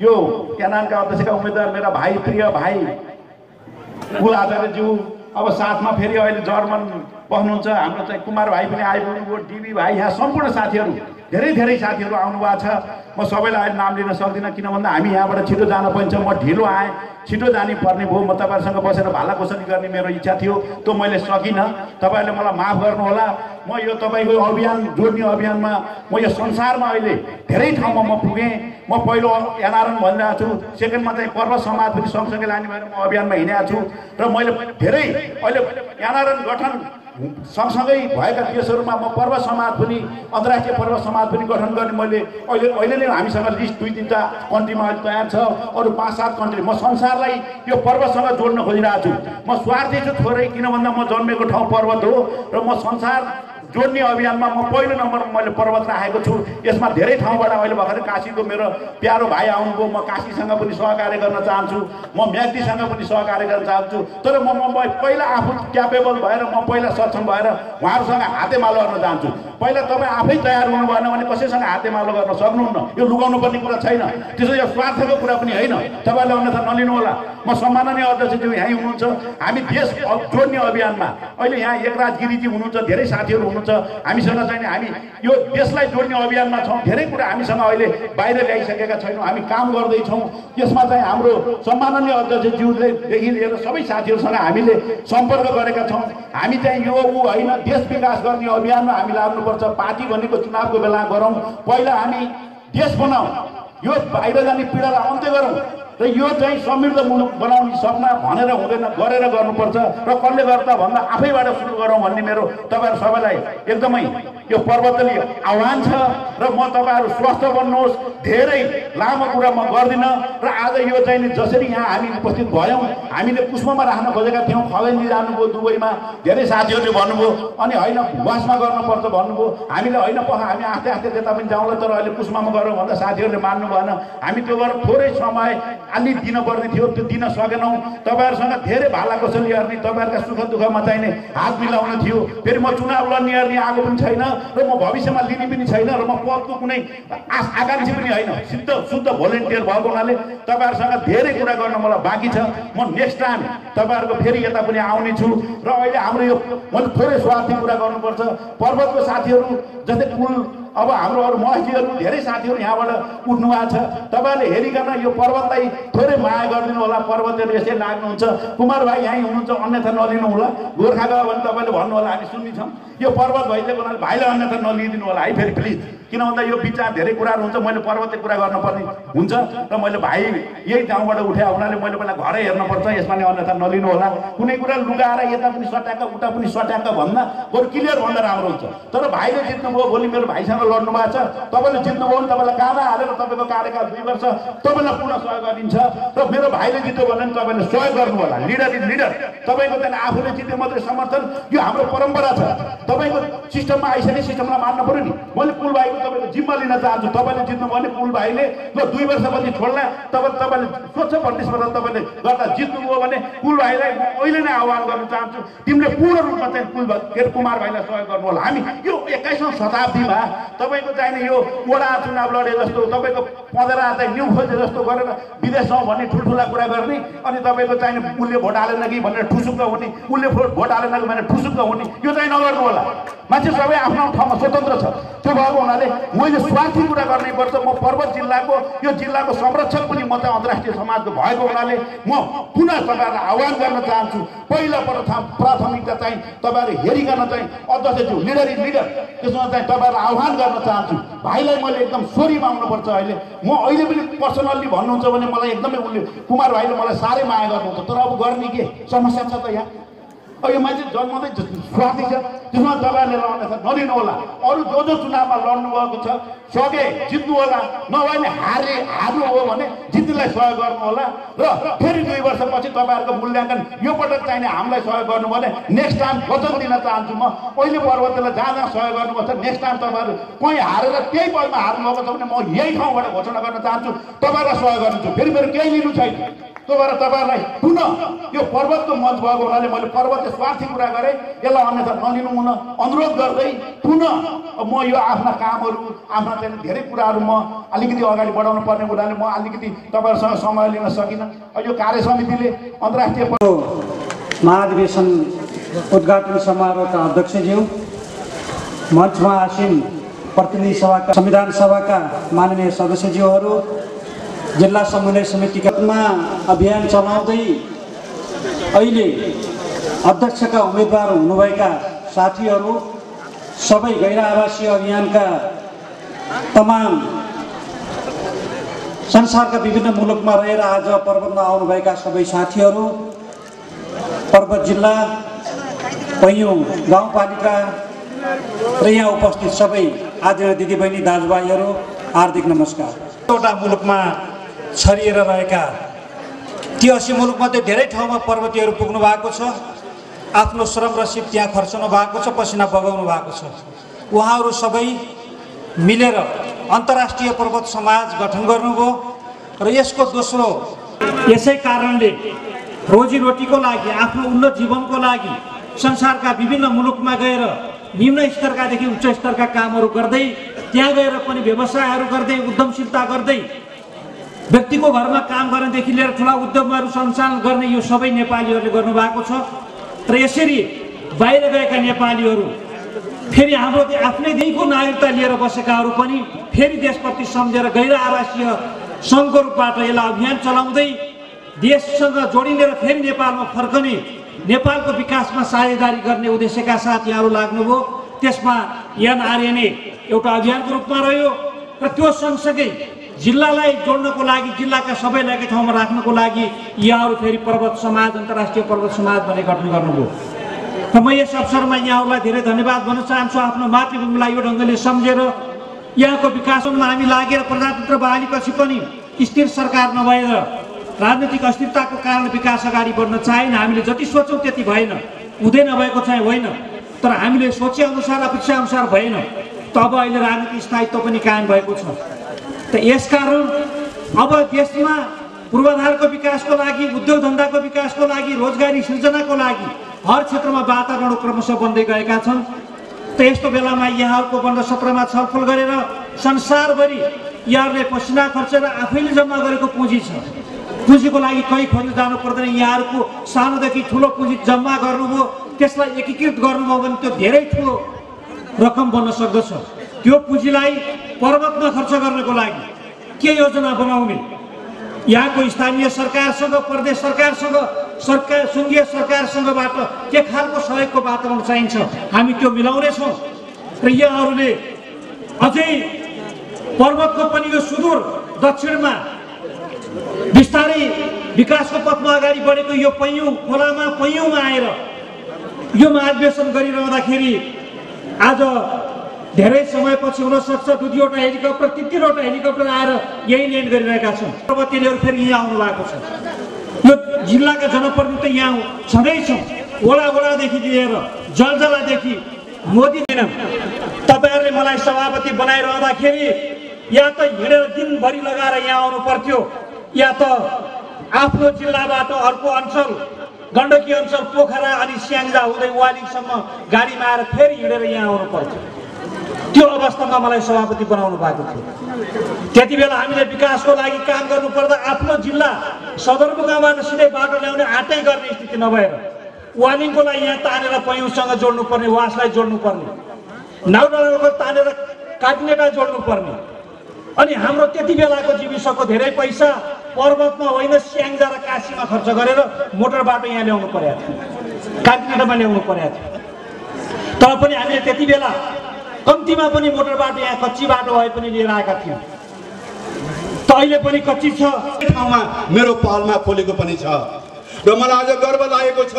यो एनानका अध्यक्षका उम्मेद्वार मेरा भाइ प्रिय भाइ कुल आचार्यज्यू अब साथमा फेरि अहिले जर्मन बस्नुहुन्छ हाम्रो चाहिँ कुमार भाइ पनि आइपुग्नुभयो डिबी भाइ यहाँ सम्पूर्ण साथीहरू धेरै धेरै साथीहरू आउनु भएको छ। म सबैलाई अहिले नाम लिन सक्दिनँ किन भन्दा हामी यहाँबाट छिटो जान पाइन्छ म ढिलो आएँ छिटो जाने पर्ने भयो। म तपाईँहरूसँग बसेर भालाकोसली गर्ने मेरो इच्छा थियो त्यो मैले सकिनँ। तपाईँहरूले मलाई माफ गर्नुहोला। म यो तपाईँको अभियान जोड्ने अभियानमा म यो संसारमा अहिले धेरै ठाउँमा म पुगेँ। म पहिलो एनआरएन भनिरहेको छु। सेकेन्डमा चाहिँ पर्व समाज पनि सँगसँगै लाने भएर म अभियानमा हिँडेको छु। र मैले धेरै अहिले एनआरएन गठन सँगसँगै भएका देशहरूमा म पर्व समाज पनि अन्तर्राष्ट्रिय पर्व समाज पनि गठन गर्ने मैले अहिले अहिले नै हामीसँग लिस्ट दुई तिनवटा कन्ट्रीमा अहिले तयार छ अरू पाँच सात कन्ट्री। म संसारलाई यो पर्वसँग जोड्न खोजिरहेको छु। म स्वार्थी छु थोरै किन भन्दा म जन्मेको ठाउँ पर्वत हो र म संसार जोड्ने अभियानमा म पहिलो नम्बरमा मैले पर्वत राखेको छु। यसमा धेरै ठाउँबाट अहिले भर्खरै काशीको मेरो प्यारो भाइ आउनुभयो। म काशीसँग पनि सहकार्य गर्न चाहन्छु। म म्याग्दीसँग पनि सहकार्य गर्न चाहन्छु। तर म म पहिला आफू क्यापेबल भएर म पहिला सक्षम भएर उहाँहरूसँग हातेमालो गर्न चाहन्छु। पहिला तपाईँ आफै तयार हुनु भएन भने कसैसँग हातेमालो गर्न सक्नुहुन्न। यो लुगाउनु पर्ने कुरा छैन। त्यसो यो स्वार्थको कुरा पनि होइन। तपाईँहरूले अन्यथा नलिनु होला। म सम्माननीय अध्यक्षज्यू यहीँ हुनुहुन्छ। हामी देश जोड्ने अभियानमा। अहिले यहाँ एकराज गिरिजी हुनुहुन्छ धेरै साथीहरू हुनुहुन्छ। हामीसँग चाहिँ हामी यो देशलाई जोड्ने अभियानमा छौँ। धेरै कुरा हामीसँग अहिले बाहिर ल्याइसकेका छैनौँ। हामी काम गर्दैछौँ। यसमा चाहिँ हाम्रो सम्माननीय अध्यक्षज्यूदेखि लिएर सबै साथीहरूसँग हामीले सम्पर्क गरेका छौँ। हामी चाहिँ यो ऊ होइन देश विकास गर्ने अभियानमा हामी लाग्नुपर्छ पार्टी भनेको चुनावको बेला गरौँ। पहिला हामी देश बनाऊ यो बाहिर जाने पीडालाई अन्त्य गरौँ र यो चाहिँ समृद्ध मुलुक बनाउने सपना भनेर हुँदैन गरेर गर्नुपर्छ र कसले गर्दा भन्दा आफैबाट सुरु गरौँ भन्ने मेरो तपाईँहरू सबैलाई एकदमै यो पर्वतलीय आह्वान छ र म तपाईँहरू स्वस्थ बन्नुहोस्। धेरै लामो कुरा म गर्दिनँ र आज यो चाहिँ नि जसरी यहाँ हामी उपस्थित भयौँ हामीले पुष्पमा राख्न खोजेका थियौँ खगेन्जी जानुभयो दुबईमा। धेरै साथीहरूले भन्नुभयो अनि होइन बसमा गर्नुपर्छ भन्नुभयो। हामीले होइन पख हामी आस्ते आस्ते त्यता पनि जाउँला तर अहिले पुष्पमा गरौँ भन्दा साथीहरूले मान्नु भएन। हामी त्यो गरेर थोरै समय अलि दिनुपर्ने थियो त्यो दिन सकेनौँ। तपाईँहरूसँग धेरै भालाकोसली गर्ने तपाईँहरूका सुख दुःखमा चाहिने हात मिलाउन थियो। फेरि म चुनाव लड्ने हेर्ने आएको पनि छैन। र म भविष्यमा लिने पनि छैन र म पदको कुनै आश आकाङ्क्षी पनि होइन। शुद्ध शुद्ध भोलिन्टियर भएको हुनाले तपाईँहरूसँग धेरै कुरा गर्न मलाई बाँकी छ। म नेक्स्ट टाइम तपाईँहरूको फेरि यता पनि आउने छु र अहिले हाम्रो यो मैले थोरै स्वार्थी कुरा गर्नुपर्छ। पर्वतको साथीहरू जस्तै कुल अब हाम्रो अरू महजीहरू धेरै साथीहरू यहाँबाट उठ्नु भएको छ। तपाईँहरूले हेरिकन यो पर्वतलाई थोरै माया गरिदिनु होला। पर्वतहरू यसै लाग्नुहुन्छ। कुमार भाइ यहीँ हुनुहुन्छ अन्यथा नलिनु होला। गोर्खा गयो भने तपाईँले भन्नु होला हामी सुन्नेछौँ। यो पर्वत भइदिएको हुनाले भाइलाई अन्यथा नलिदिनु होला। है फेरि प्लिज। किन भन्दा यो बिचमा धेरै कुराहरू हुन्छ। मैले पर्वतले कुरा गर्नुपर्ने हुन्छ र मैले भाइ यही ठाउँबाट उठाएको हुनाले मैले पहिला घरै हेर्नुपर्छ। यसमा नै अन्यथा नलिनु होला। कुनै कुरा लुगाएर यता पनि सट्याक्क उता पनि सट्याक्क भन्दा बरु क्लियर भन्दा राम्रो हुन्छ। तर भाइले जित्नुभयो भोलि मेरो भाइसँग लड्नु भएको छ। तपाईँले जित्नुभयो भने तपाईँलाई काँडा हालेर तपाईँको कार्यकाल दुई वर्ष तपाईँलाई पुनः सहयोग गरिदिन्छ र मेरो भाइले जित्यो भने पनि तपाईँले सहयोग गर्नु होला लिडर इज लिडर तपाईँको त्यहाँदेखि आफूले जित्यो मात्रै समर्थन यो हाम्रो परम्परा छ। तपाईँको सिस्टममा आइसके सिस्टमलाई मान्नु पऱ्यो नि। मैले कुल भाइको तपाईँको जिम्मा लिन चाहन्छु। तपाईँले जित्नुभयो भने कुल भाइले ल दुई वर्षपछि छोड्ला। तपाईँ तपाईँले स्वच्छ प्रतिस्पर्धा तपाईँले गर्दा जित्नुभयो भने कुल भाइलाई म अहिले नै आह्वान गर्न चाहन्छु। तिमीले पूर्ण रूपमा चाहिँ कुल कुमार भाइलाई सहयोग गर्नु होला हामी यो एक्काइसौँ शताब्दीमा तपाईँको चाहिने यो वडा चुनाव लडे जस्तो तपाईँको पँधेर चाहिँ न्यु खोजे जस्तो गरेर विदेशमा भन्ने ठुल्ठुला कुरा गर्ने अनि तपाईँको चाहिने उसले भोट हालेन कि भनेर ठुसुक्क हुने उसले भोट हालेन कि भनेर ठुसुक्क हुने यो चाहिँ नगर्नु होला। मान्छे सबै आफ्नो ठाउँमा स्वतन्त्र छ। त्यो भएको हुनाले मैले स्वार्थी कुरा गर्नै पर्छ। म पर्वत जिल्लाको यो जिल्लाको संरक्षक पनि म चाहिँ अन्तर्राष्ट्रिय समाजको भएको हुनाले म पुनः तपाईँहरूलाई आह्वान गर्न चाहन्छु। पहिला प्रथम प्राथमिकता चाहिँ तपाईँहरू हेरिकन चाहिँ अध्यक्षज्यू लिडर इज लिडर। त्यसमा चाहिँ तपाईँहरूलाई आह्वान गर्न चाहन्छु भाइलाई मैले एकदम सोरी माग्नुपर्छ अहिले। म अहिले पनि पर्सनल्ली भन्नुहुन्छ भने मलाई एकदमै उसले कुमार भाइले मलाई साह्रै माया गर्नुहुन्छ। तर अब गर्ने के? समस्या छ त यहाँ। अब यो मान्छे जन्मदै स्वार्थी छ त्यसमा तपाईँहरूले लड्ने छ नलिनु होला। अरू जो जो चुनावमा लड्नु भएको छ सके जित्नु होला। नभए भने हारे हार्नु हो भने जित्नुलाई सहयोग गर्नु होला। र फेरि दुई वर्षपछि तपाईँहरूको मूल्याङ्कन यो पटक चाहिने हामीलाई सहयोग गर्नु भने नेक्स्ट टाइम वचन दिन चाहन्छु म। पहिले पर्वतलाई जहाँ जहाँ सहयोग गर्नुपर्छ नेक्स्ट टाइम तपाईँहरू कहीँ हारेर त्यही पलमा हार्नु भएको छ भने म यही ठाउँबाट घोषणा गर्न चाहन्छु। तपाईँहरूलाई सहयोग गर्छु फेरि फेरि केही लिनु छैन। त्यो भएर तपाईँहरूलाई पुनः यो पर्वतको मञ्च भएको हुनाले मैले पर्वतले स्वार्थी कुरा गरेँ यसलाई अन्यथा नलिनु हुन अनुरोध गर्दै पुनः म यो आफ्ना कामहरू आफ्ना चाहिँ धेरै कुराहरू म अलिकति अगाडि बढाउनु पर्ने हुनाले म अलिकति तपाईँहरूसँग समय लिन सकिनँ। यो कार्य समितिले अन्तर्राष्ट्रिय महाधिवेशन उद्घाटन समारोहका अध्यक्षज्यू मञ्चमा आसीन प्रतिनिधि सभाका संविधान सभाका माननीय सदस्यज्यूहरू जिल्ला समन्वय समितिकामा अभियान चलाउँदै अहिले अध्यक्षका उम्मेदवार हुनुभएका साथीहरू सबै गैर आवासीय अभियानका तमाम संसारका विभिन्न मुलुकमा रहेर आज पर्वतमा आउनुभएका सबै साथीहरू पर्वत जिल्ला पैयुँ गाउँपालिका र यहाँ उपस्थित सबै आदरणीय दिदीबहिनी दाजुभाइहरू हार्दिक नमस्कार। एउटा मुलुकमा छरिएर रहेका ती असी मुलुकमध्ये धेरै ठाउँमा पर्वतीहरू पुग्नु भएको छ। आफ्नो श्रम र सिप त्यहाँ खर्चाउनु भएको छ पसिना बगाउनु भएको छ। उहाँहरू सबै मिलेर अन्तर्राष्ट्रिय पर्वत समाज गठन गर्नुभयो र यसको दोस्रो यसै कारणले रोजीरोटीको लागि आफ्नो उन्नत जीवनको लागि संसारका विभिन्न मुलुकमा गएर निम्न स्तरकादेखि उच्च स्तरका कामहरू गर्दै त्यहाँ गएर पनि व्यवसायहरू गर्दै उद्यमशीलता गर्दै व्यक्तिको घरमा काम गर्नेदेखि लिएर ठुला उद्योगहरू सञ्चालन गर्ने यो सबै नेपालीहरूले गर्नुभएको छ। र यसरी बाहिर गएका नेपालीहरू फेरि हाम्रो आफ्नै दिनको नागरिकता लिएर बसेकाहरू पनि फेरि देशप्रति सम्झेर गैर आवासीय सङ्घको रूपबाट यसलाई अभियान चलाउँदै देशसँग जोडिने र फेरि नेपालमा फर्कने नेपालको विकासमा साझेदारी गर्ने उद्देश्यका साथ यहाँहरू लाग्नुभयो। त्यसमा एनआरएनए एउटा अभियानको रूपमा रह्यो र त्यो सँगसँगै जिल्लालाई जोड्नको लागि जिल्लाका सबैलाई एकै ठाउँमा राख्नको लागि यहाँहरू फेरि पर्वत समाज अन्तर्राष्ट्रिय पर्वत समाज भन्ने गठन गर्नुभयो। र म यस अवसरमा यहाँहरूलाई धेरै धन्यवाद भन्न चाहन्छु। आफ्नो मातृभूमिलाई यो ढङ्गले सम्झेर यहाँको विकासमा हामी लागेर प्रजातन्त्र बहालीपछि पनि स्थिर सरकार नभएर राजनीतिक अस्थिरताको कारण विकास अगाडि बढ्न चाहेन। हामीले जति सोचौँ त्यति भएन। हुँदै नभएको चाहिँ होइन। तर हामीले सोचे अनुसार अपेक्षा अनुसार भएन। तब अहिले राजनीतिक स्थायित्व पनि कायम भएको छ। त यसकारण अब देशमा पूर्वाधारको विकासको लागि उद्योग धन्दाको विकासको लागि रोजगारी सृजनाको लागि हर क्षेत्रमा वातावरण क्रमशः बन्दै गएका छन्। त यस्तो बेलामा यहाँहरूको बन्द सत्रमा छलफल गरेर संसारभरि यहाँहरूले पसिना खर्चेर आफैले जम्मा गरेको पुँजी छ। पुँजीको लागि कहीँ खोज्नु जानु पर्दैन। यहाँहरूको सानोदेखि ठुलो पुँजी जम्मा गर्नुभयो त्यसलाई एकीकृत गर्नुभयो भने त्यो धेरै ठुलो रकम बन्न सक्दछ। त्यो पुँजीलाई पर्वतमा खर्च गर्नको लागि के योजना बनाउने? यहाँको स्थानीय सरकारसँग प्रदेश सरकारसँग सरकार सङ्घीय सरकारसँगबाट के खालको सहयोगको वातावरण चाहिन्छ हामी त्यो मिलाउनेछौँ? र यहाँहरूले अझै पर्वतको पनि यो सुदूर दक्षिणमा बिस्तारै विकासको पथमा अगाडि बढेको यो पैयुँ खोलामा पैयुँमा आएर यो महाधिवेशन गरिरहँदाखेरि आज धेरै समयपछि हुनसक्छ दुई दुईवटा हेलिकप्टर तिन तिनवटा हेलिकप्टर आएर यही ल्यान्ड गरिरहेका छन्। पर्वतीयहरू फेरि यहाँ आउनु भएको छ। यो जिल्लाका जनप्रतिनिधि यहाँ छँदैछौँ वडा वडादेखि लिएर जलजलादेखि मोदी तपाईँहरूले मलाई सभापति बनाइरहँदाखेरि या त हिँडेर दिनभरि लगाएर यहाँ आउनु पर्थ्यो या त आफ्नो जिल्लाबाट अर्को अञ्चल गण्डकी अञ्चल पोखरा अनि स्याङ्जा हुँदै वालिङसम्म गाडीमा आएर फेरि हिँडेर यहाँ आउनु पर्थ्यो। त्यो अवस्थामा मलाई सभापति बनाउनु भएको थियो। त्यति बेला हामीले विकासको लागि काम गर्नु पर्दा आफ्नो जिल्ला सदरमुकामबाट सिधै बाटो ल्याउने आँटै गर्ने स्थिति नभएर वालिङको लागि यहाँ तानेर पैँसँग जोड्नु पर्ने वासलाई जोड्नु पर्ने नाउडाँडाको तानेर काटिनेटा जोड्नु पर्ने अनि हाम्रो त्यति बेलाको जीविसको धेरै पैसा पर्वतमा होइन स्याङ्जा र काशीमा खर्च गरेर मोटर बाटो यहाँ ल्याउनु परेको थियो। काटिनेटामा ल्याउनु परेको थियो। तर पनि हामीले त्यति बेला कम्तीमा पनि मोटर बाटो यहाँ कच्ची बाटो भए पनि लिएर आएका थियौँ। त अहिले पनि कच्ची छ। ठाउँमा मेरो पहलमा खोलेको पनि छ। र मलाई आज गर्व लागेको छ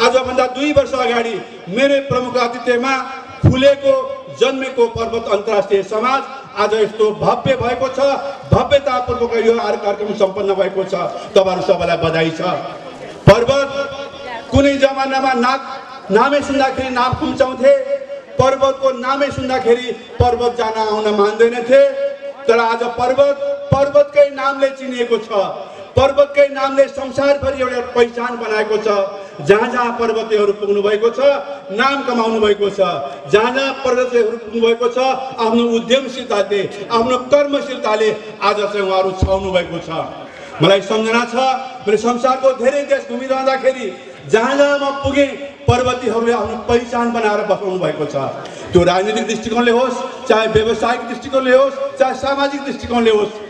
आजभन्दा दुई वर्ष अगाडि मेरो प्रमुख आतिथ्यमा खुलेको जन्मेको पर्वत अन्तर्राष्ट्रिय समाज आज यस्तो भव्य भएको छ। भव्यतापूर्वक यो कार्यक्रम सम्पन्न भएको छ। तपाईँहरू सबैलाई बधाई छ। पर्वत कुनै जमानामा नाक नामै सुन्दाखेरि नाम खुम्चाउँथे पर्वतको नामै सुन्दाखेरि पर्वत जान आउन मान्दैनथे। तर आज पर्वत पर्वतकै नामले चिनिएको छ। पर्वतकै नामले संसारभरि एउटा पहिचान बनाएको छ। जहाँ जहाँ पर्वतीयहरू पुग्नु भएको छ नाम कमाउनु भएको छ। जहाँ जहाँ पर्वतीयहरू पुग्नु भएको छ आफ्नो उद्यमशीलताले आफ्नो कर्मशीलताले आज चाहिँ उहाँहरू छाउनु भएको छ। मलाई सम्झना छ मैले संसारको धेरै देश घुमिरहँदाखेरि जहाँ जहाँ म पुगेँ पर्वतीहरूले आफ्नो पहिचान बनाएर बसाउनु भएको छ। त्यो राजनीतिक दृष्टिकोणले होस् चाहे व्यावसायिक दृष्टिकोणले होस् चाहे सामाजिक दृष्टिकोणले होस्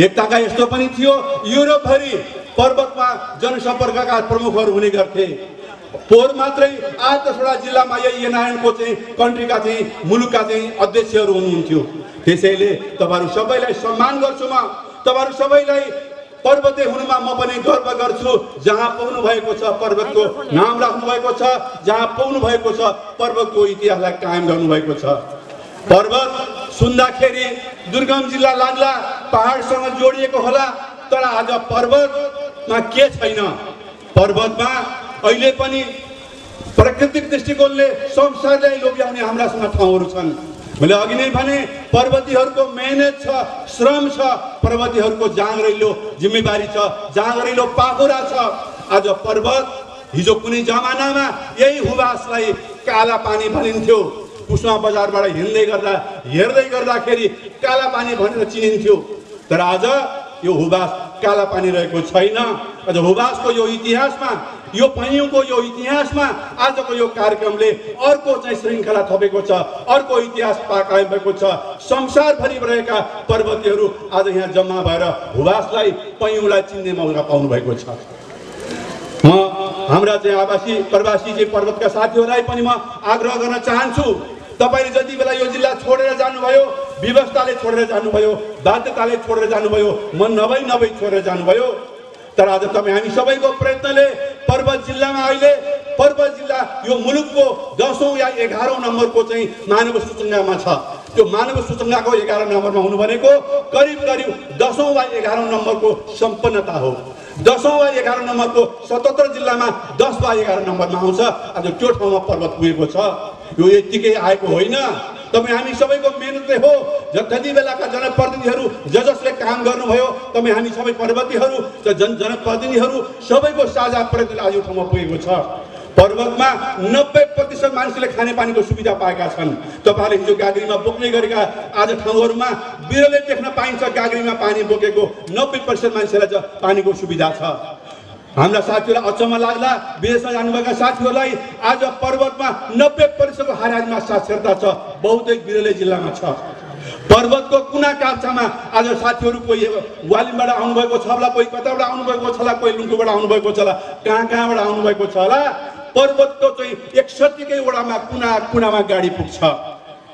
एकताका यस्तो पनि थियो युरोपभरि पर्वतमा जनसम्पर्कका प्रमुखहरू हुने गर्थे। पोहोर मात्रै आठ दसवटा जिल्लामा यही एनआइएनको चाहिँ कन्ट्रीका चाहिँ मुलुकका चाहिँ अध्यक्षहरू हुनुहुन्थ्यो। त्यसैले तपाईँहरू सबैलाई सम्मान गर्छु म। तपाईँहरू सबैलाई पर्वते हुनुमा म पनि गर्व गर्छु। जहाँ पाउनु भएको छ पर्वतको नाम राख्नु भएको छ जहाँ पाउनु भएको छ पर्वतको इतिहासलाई कायम गर्नुभएको छ। पर्वत सुन्दाखेरि दुर्गम जिल्ला लाग्ला पहाडसँग जोडिएको होला तर आज पर्वतमा के छैन? पर्वतमा अहिले पनि प्राकृतिक दृष्टिकोणले संसारलाई लोभ्याउने हाम्रासँग ठाउँहरू छन्। मैले अघि नै भने पर्वतीहरूको मेहनत छ श्रम छ पर्वतीहरूको जाँगरिलो जिम्मेवारी छ जाँगरिलो पाखुरा छ। आज पर्वत हिजो कुनै जमानामा यही हुबासलाई काला पानी भनिन्थ्यो। कुसमा बजारबाट हिँड्दै गर्दा हेर्दै गर्दाखेरि काला पानी भनेर चिनिन्थ्यो। तर आज यो हुबास काला पानी रहेको छैन। आज हुबासको यो इतिहासमा यो पैँयुको यो इतिहासमा आजको यो कार्यक्रमले अर्को चाहिँ श्रृङ्खला थपेको छ अर्को इतिहास पा कायम भएको छ। संसारभरि रहेका पर्वतीहरू आज यहाँ जम्मा भएर हुबासलाई पैँयुलाई चिन्ने मौका पाउनु भएको छ। म हाम्रा चाहिँ आवासी प्रवासी चाहिँ पर्वतका साथीहरूलाई पनि म आग्रह गर्न चाहन्छु तपाईँले जति बेला यो जिल्ला छोडेर जानुभयो व्यवस्थाले छोडेर जानुभयो बाध्यताले छोडेर जानुभयो मन नभई नभई छोडेर जानुभयो तर आज तपाईँ हामी सबैको प्रयत्नले पर्वत जिल्लामा अहिले पर्वत जिल्ला यो मुलुकको दसौँ या एघारौँ नम्बरको चाहिँ मानव सूचकाङ्कमा छ. त्यो मानव सूचकाङ्कको एघार नम्बरमा हुनु भनेको करिब करिब दसौँ वा एघारौँ नम्बरको सम्पन्नता हो. दसौँ वा एघार नम्बरको सतहत्तर जिल्लामा दस वा एघार नम्बरमा आउँछ. आज त्यो ठाउँमा पर्वत पुगेको छ. यो यत्तिकै आएको होइन. तपाईँ हामी सबैको मेहनतले हो जति बेलाका जनप्रतिनिधिहरू ज जसले काम गर्नुभयो तपाईँ हामी सबै पर्वतीहरू जन जनप्रतिनिधिहरू सबैको साझा प्रयत्नले आज ठाउँमा पुगेको छ पर्वतमा नब्बे प्रतिशत मानिसले खानेपानीको सुविधा पाएका छन् तपाईँहरूले हिजो गाग्रीमा बोक्ने गरेका आज ठाउँहरूमा बिरलै देख्न पाइन्छ गाग्रीमा पानी बोकेको नब्बे प्रतिशत मान्छेलाई पानीको सुविधा छ हाम्रा साथीहरूलाई अचम्म लाग्ला। विदेशमा जानुभएका साथीहरूलाई आज पर्वतमा नब्बे प्रतिशतको हाराहारीमा साक्षरता छ। बहुतै बिरलै जिल्लामा छ। पर्वतको कुना काप्चामा आज साथीहरू कोही वालिमबाट आउनुभएको छ होला कोही कताबाट आउनुभएको छ होला कोही लुङ्गुबाट आउनुभएको छ होला कहाँ कहाँबाट आउनुभएको छ होला? पर्वतको चाहिँ एकसट्ठीकै वडामा कुना कुनामा गाडी पुग्छ।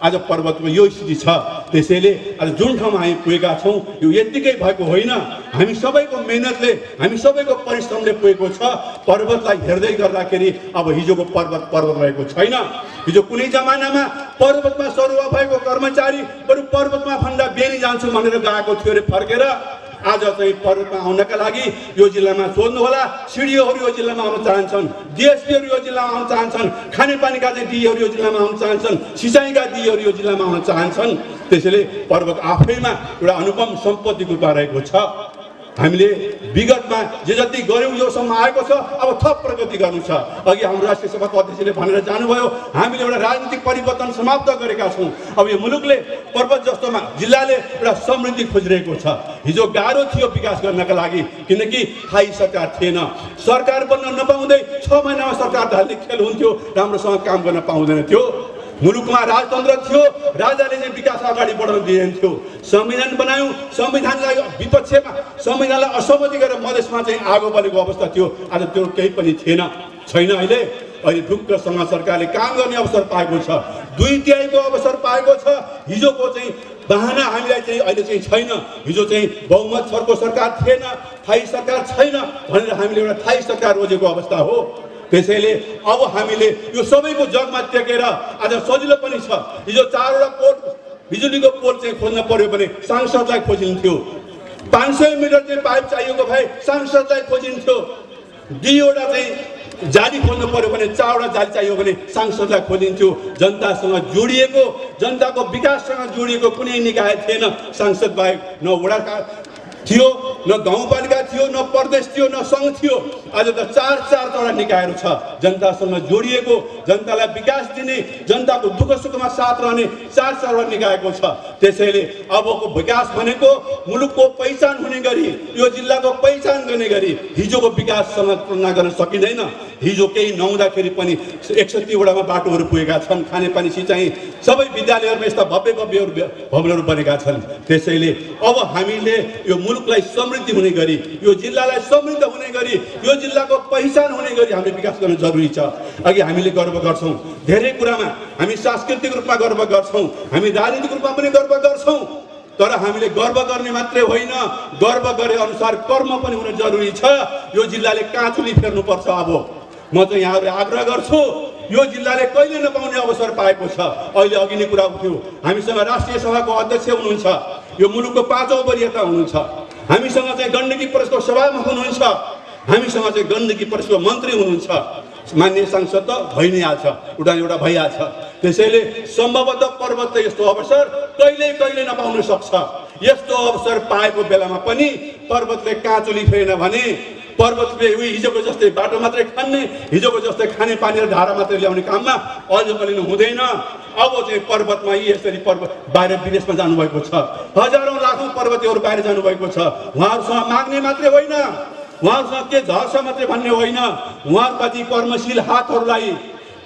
आज पर्वतको यो स्थिति छ। त्यसैले आज जुन ठाउँमा हामी पुगेका छौँ यो यत्तिकै भएको होइन। हामी सबैको मेहनतले हामी सबैको परिश्रमले पुगेको छ। पर्वतलाई हेर्दै गर्दाखेरि अब हिजोको पर्वत पर्वत रहेको छैन। हिजो कुनै जमानामा पर्वतमा सरुवा भएको कर्मचारी बरु पर्वतमा भन्दा बेनी जान्छु भनेर गएको थियो अरे फर्केर। आज चाहिँ पर्वतमा आउनका लागि यो जिल्लामा सोध्नु होला सिडिओहरू यो जिल्लामा आउन चाहन्छन् डिएसपीहरू यो जिल्लामा आउन चाहन्छन् खानेपानीका चाहिँ डीहरू यो जिल्लामा आउन चाहन्छन् सिँचाइका डीहरू यो जिल्लामा आउन चाहन्छन्। त्यसैले पर्वत आफैमा एउटा अनुपम सम्पत्तिको रूपमा रहेको छ। हामीले विगतमा जे जति गऱ्यौँ योसम्म आएको छ अब थप प्रगति गर्नु छ। अघि हाम्रो राष्ट्रिय सभाको अध्यक्षले भनेर जानुभयो हामीले एउटा राजनीतिक परिवर्तन समाप्त गरेका छौँ। अब यो मुलुकले पर्वत जस्तोमा जिल्लाले एउटा समृद्धि खोजिरहेको छ। हिजो गाह्रो थियो विकास गर्नका लागि किनकि थाई सरकार थिएन। सरकार बन्न नपाउँदै छ महिनामा सरकार ढाल्ने खेल हुन्थ्यो राम्रोसँग काम गर्न पाउँदैन थियो। मुलुकमा राजतन्त्र थियो राजाले चाहिँ विकास अगाडि बढाउन दिइन्थ्यो। संविधान बनायौँ संविधानलाई विपक्षमा संविधानलाई असहमति गरेर मधेसमा चाहिँ आगो बलेको अवस्था थियो। आज त्यो केही पनि थिएन छैन अहिले। अहिले ढुक्कसँग सरकारले काम गर्ने अवसर पाएको छ। दुई तिहाईको अवसर पाएको छ। हिजोको चाहिँ बाहना हामीलाई चाहिँ अहिले चाहिँ छैन। हिजो चाहिँ बहुमत सरको सरकार थिएन थाई सरकार छैन भनेर हामीले एउटा थाई सरकार रोजेको अवस्था हो। त्यसैले अब हामीले यो सबैको जगमा टेकेर आज सजिलो पनि छ। हिजो चारवटा पोल बिजुलीको पोल चाहिँ खोज्न पर्यो भने सांसदलाई खोजिन्थ्यो। पाँच सय मिटर चाहिँ पाइप चाहिएको भए सांसदलाई खोजिन्थ्यो। दुईवटा चाहिँ जाली खोज्नु पर्यो भने चारवटा जाली चाहियो भने सांसदलाई खोजिन्थ्यो। जनतासँग जोडिएको जनताको विकाससँग जोडिएको कुनै निकाय थिएन। सांसद बाहेक न वडाका थियो न गाउँपालिका थियो न प्रदेश थियो न सङ्घ थियो। आज त चार चारवटा निकायहरू छ। जनतासँग जोडिएको जनतालाई विकास दिने जनताको दुःख सुखमा साथ रहने चार चारवटा निकायको छ। त्यसैले अबको विकास भनेको मुलुकको पहिचान हुने गरी यो जिल्लाको पहिचान गर्ने गरी हिजोको विकाससँग तुलना गर्न सकिँदैन। हिजो केही नहुँदाखेरि पनि एकसट्ठीवटामा बाटोहरू पुगेका छन् खानेपानी सिँचाइ सबै विद्यालयहरूमा यस्ता भव्य भव्यहरू भवनहरू बनेका छन्। त्यसैले अब हामीले यो मुलुकलाई समृद्धि हुने गरी यो जिल्लालाई समृद्ध हुने गरी यो जिल्लाको पहिचान हुने गरी हामीले विकास गर्न जरुरी छ। अघि हामीले गर्व गर्छौँ धेरै कुरामा हामी सांस्कृतिक रूपमा गर्व गर्छौँ हामी राजनीतिक रूपमा पनि गर्व गर्छौँ तर हामीले गर्व गर्ने मात्रै होइन गर्व गरे अनुसार कर्म पनि हुन जरुरी छ। यो जिल्लाले काँचुली फेर्नुपर्छ अब? म चाहिँ यहाँहरूले आग्रह गर्छु यो जिल्लाले कहिले नपाउने अवसर पाएको छ? अहिले अघि नै कुरा उठ्यो। हामीसँग राष्ट्रिय सभाको अध्यक्ष हुनुहुन्छ। यो मुलुकको पाँचौँ वरियता हुनुहुन्छ। हामीसँग चाहिँ गण्डकी प्रदेशको सभामुख हुनुहुन्छ। हामीसँग चाहिँ गण्डकी प्रदेशको मन्त्री हुनुहुन्छ। मान्य सांसद त भइ नै हाल्छ एउटा एउटा भइहाल्छ। त्यसैले सम्भवतः पर्वत यस्तो अवसर कहिले कहिले नपाउन सक्छ। यस्तो अवसर पाएको बेलामा पनि पर्वतले काँचुली फेरेन भने पर्वतले उही हिजोको जस्तै बाटो मात्रै खान्ने हिजोको जस्तै खाने पानी र धारा मात्रै ल्याउने काममा अझ पनि हुँदैन। अब चाहिँ पर्वतमा यी यसरी पर्वत बाहिर विदेशमा जानुभएको छ। हजारौँ लाखौँ पर्वतीहरू बाहिर जानुभएको छ। उहाँहरूसँग माग्ने मात्रै होइन। उहाँहरूसँग के झर्छ मात्रै भन्ने होइन। उहाँहरूका ती कर्मशील हातहरूलाई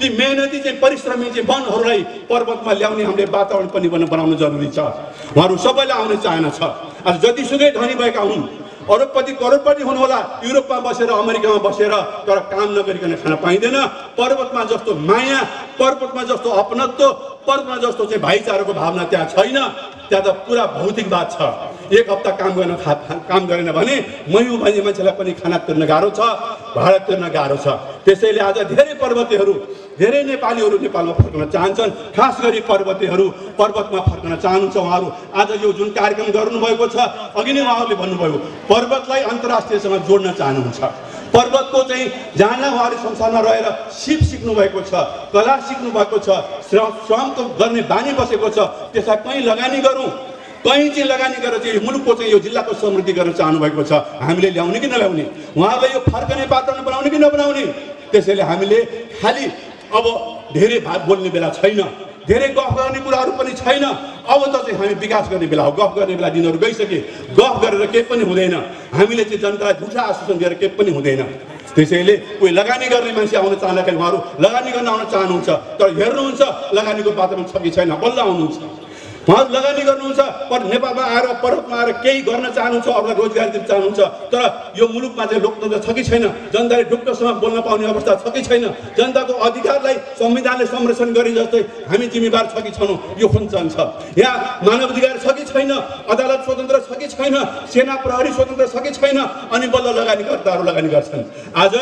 ती मेहनती चाहिँ परिश्रमी चाहिँ वनहरूलाई पर्वतमा ल्याउने हामीले वातावरण पनि बना बनाउनु जरुरी छ। उहाँहरू सबैलाई आउने चाहना छ। आज जतिसुकै धनी भएका हुन् अरबपति करोडपति हुनुहोला। युरोपमा बसेर अमेरिकामा बसेर तर काम नगरिकन खान पाइँदैन। पर्वतमा जस्तो माया पर्वतमा जस्तो अपनत्व पर्वतमा जस्तो चाहिँ भाइचाराको भावना त्यहाँ छैन। त्यहाँ त पुरा भौतिकवाद छ। एक हप्ता काम गर्न काम गरेन भने मयु भन्ने मान्छेलाई पनि खाना तिर्न गाह्रो छ भाडा तिर्न गाह्रो छ। त्यसैले आज धेरै पर्वतीहरू धेरै नेपालीहरू नेपालमा फर्कन चाहन्छन्। खास गरी पर्वतीहरू पर्वतमा फर्कन चाहनुहुन्छ उहाँहरू। आज यो जुन कार्यक्रम गर्नुभएको छ अघि नै उहाँहरूले भन्नुभयो पर्वतलाई अन्तर्राष्ट्रियसँग जोड्न चाहनुहुन्छ। पर्वतको चाहिँ जहाँ उहाँहरू संसारमा रहेर सिप सिक्नु भएको छ कला सिक्नु भएको छ श्रम श्रमको गर्ने बानी बसेको छ त्यसलाई कहीँ लगानी गरौँ। कहीँ चाहिँ लगानी गरेर चाहिँ मुलुकको चाहिँ यो जिल्लाको समृद्धि गर्न चाहनुभएको छ हामीले ल्याउने कि नल्याउने? उहाँलाई यो फर्कने वातावरण बनाउने कि नबनाउने? त्यसैले हामीले खालि अब धेरै भात बोल्ने बेला छैन धेरै गफ गर्ने कुराहरू पनि छैन। अब त चाहिँ हामी विकास गर्ने बेला हो गफ गर्ने बेला दिनहरू गइसके गफ गरेर केही पनि हुँदैन। हामीले चाहिँ जनतालाई झुठा आश्वासन दिएर केही पनि हुँदैन। त्यसैले कोही लगानी गर्ने मान्छे आउन चाहँदाखेरि उहाँहरू लगानी गर्न आउन चाहनुहुन्छ तर हेर्नुहुन्छ लगानीको वातावरण छ कि छैन बल्ल आउनुहुन्छ। लगानी गर्नुहुन्छ पर नेपालमा आएर पर्वतमा आएर केही गर्न चाहनुहुन्छ अरूलाई रोजगारी दिन चाहनुहुन्छ तर यो मुलुकमा चाहिँ लोकतन्त्र छ कि छैन? जनताले ढुक्कसँग बोल्न पाउने अवस्था छ कि छैन? जनताको अधिकारलाई संविधानले संरक्षण गरे जस्तै हामी जिम्मेवार छ कि छैनौँ? यो खुन्छन छ यहाँ मानव अधिकार छ कि छैन? अदालत स्वतन्त्र छ कि छैन? सेना प्रहरी स्वतन्त्र छ कि छैन? अनि बल्ल लगानीकर्ताहरू लगानी गर्छन्। आज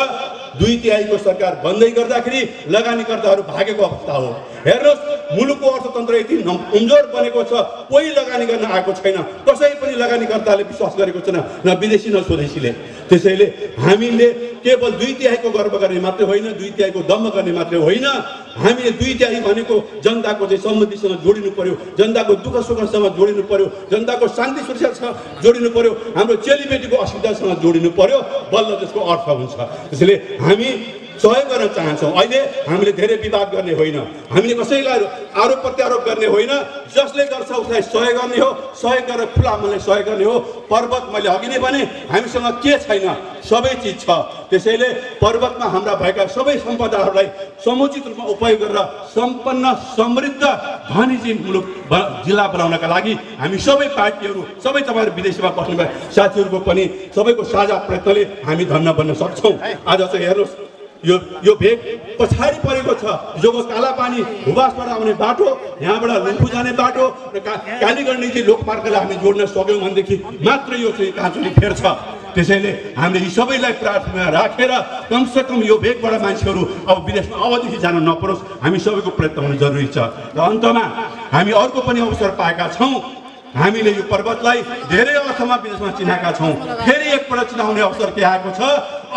दुई तिहाईको सरकार बन्दै गर्दाखेरि लगानीकर्ताहरू भागेको अवस्था हो। हेर्नुहोस् मुलुकको अर्थतन्त्र यति कमजोर बनेको छ। कोही लगानी गर्न आएको छैन। कसै पनि लगानीकर्ताले विश्वास गरेको छैन। न विदेशी न स्वदेशीले। त्यसैले हामीले केवल दुई तिहाईको गर्व गर्ने मात्रै होइन दुई तिहाईको दम्ब गर्ने मात्रै होइन। हामीले दुई तिहाई भनेको जनताको चाहिँ समृद्धिसँग जोडिनु पर्यो जनताको दुःख सुखसँग जोडिनु पर्यो जनताको शान्ति सुरक्षासँग जोडिनु पर्यो हाम्रो चेलीबेटीको असुविधासँग जोडिनु पर्यो बल्ल त्यसको अर्थ हुन्छ। त्यसैले हामी सहयोग गर्न चाहन्छौँ। अहिले हामीले धेरै विवाद गर्ने होइन। हामीले कसैलाई आरोप प्रत्यारोप गर्ने होइन। जसले गर्छ उसलाई सहयोग गर्ने हो सहयोग गरेर खुला मनलाई सहयोग गर्ने हो। पर्वत मैले अघि नै भने हामीसँग के छैन? सबै चिज छ। त्यसैले पर्वतमा हाम्रा भएका सबै सम्पदाहरूलाई समुचित रूपमा उपयोग गरेर सम्पन्न समृद्ध धनी मुलुक जिल्ला बनाउनका लागि हामी सबै पार्टीहरू सबै तपाईँहरू विदेशमा बस्नुभए साथीहरूको पनि सबैको साझा प्रयत्नले हामी धन्न बन्न सक्छौँ। आज चाहिँ हेर्नुहोस्। यो यो भेग पछाडि परेको छ। हिजोको काला पानी भूवासबाट आउने बाटो यहाँबाट लुम्फू जाने बाटो र का कालीगण्डी चाहिँ लोकमार्गलाई हामी जोड्न सक्यौँ भनेदेखि मात्र यो चाहिँ काँचुली फेर्छ त्यसैले हामीले यी सबैलाई प्रार्थना राखेर कमसेकम यो भेगबाट मान्छेहरू अब विदेशमा अबदेखि जान नपरोस्। हामी सबैको प्रयत्न हुनु जरुरी छ। र अन्तमा हामी अर्को पनि अवसर पाएका छौँ। हामीले यो पर्वतलाई धेरै अर्थमा विदेशमा चिनाएका छौँ। फेरि एकपल्ट चिनाउने अवसर के आएको छ?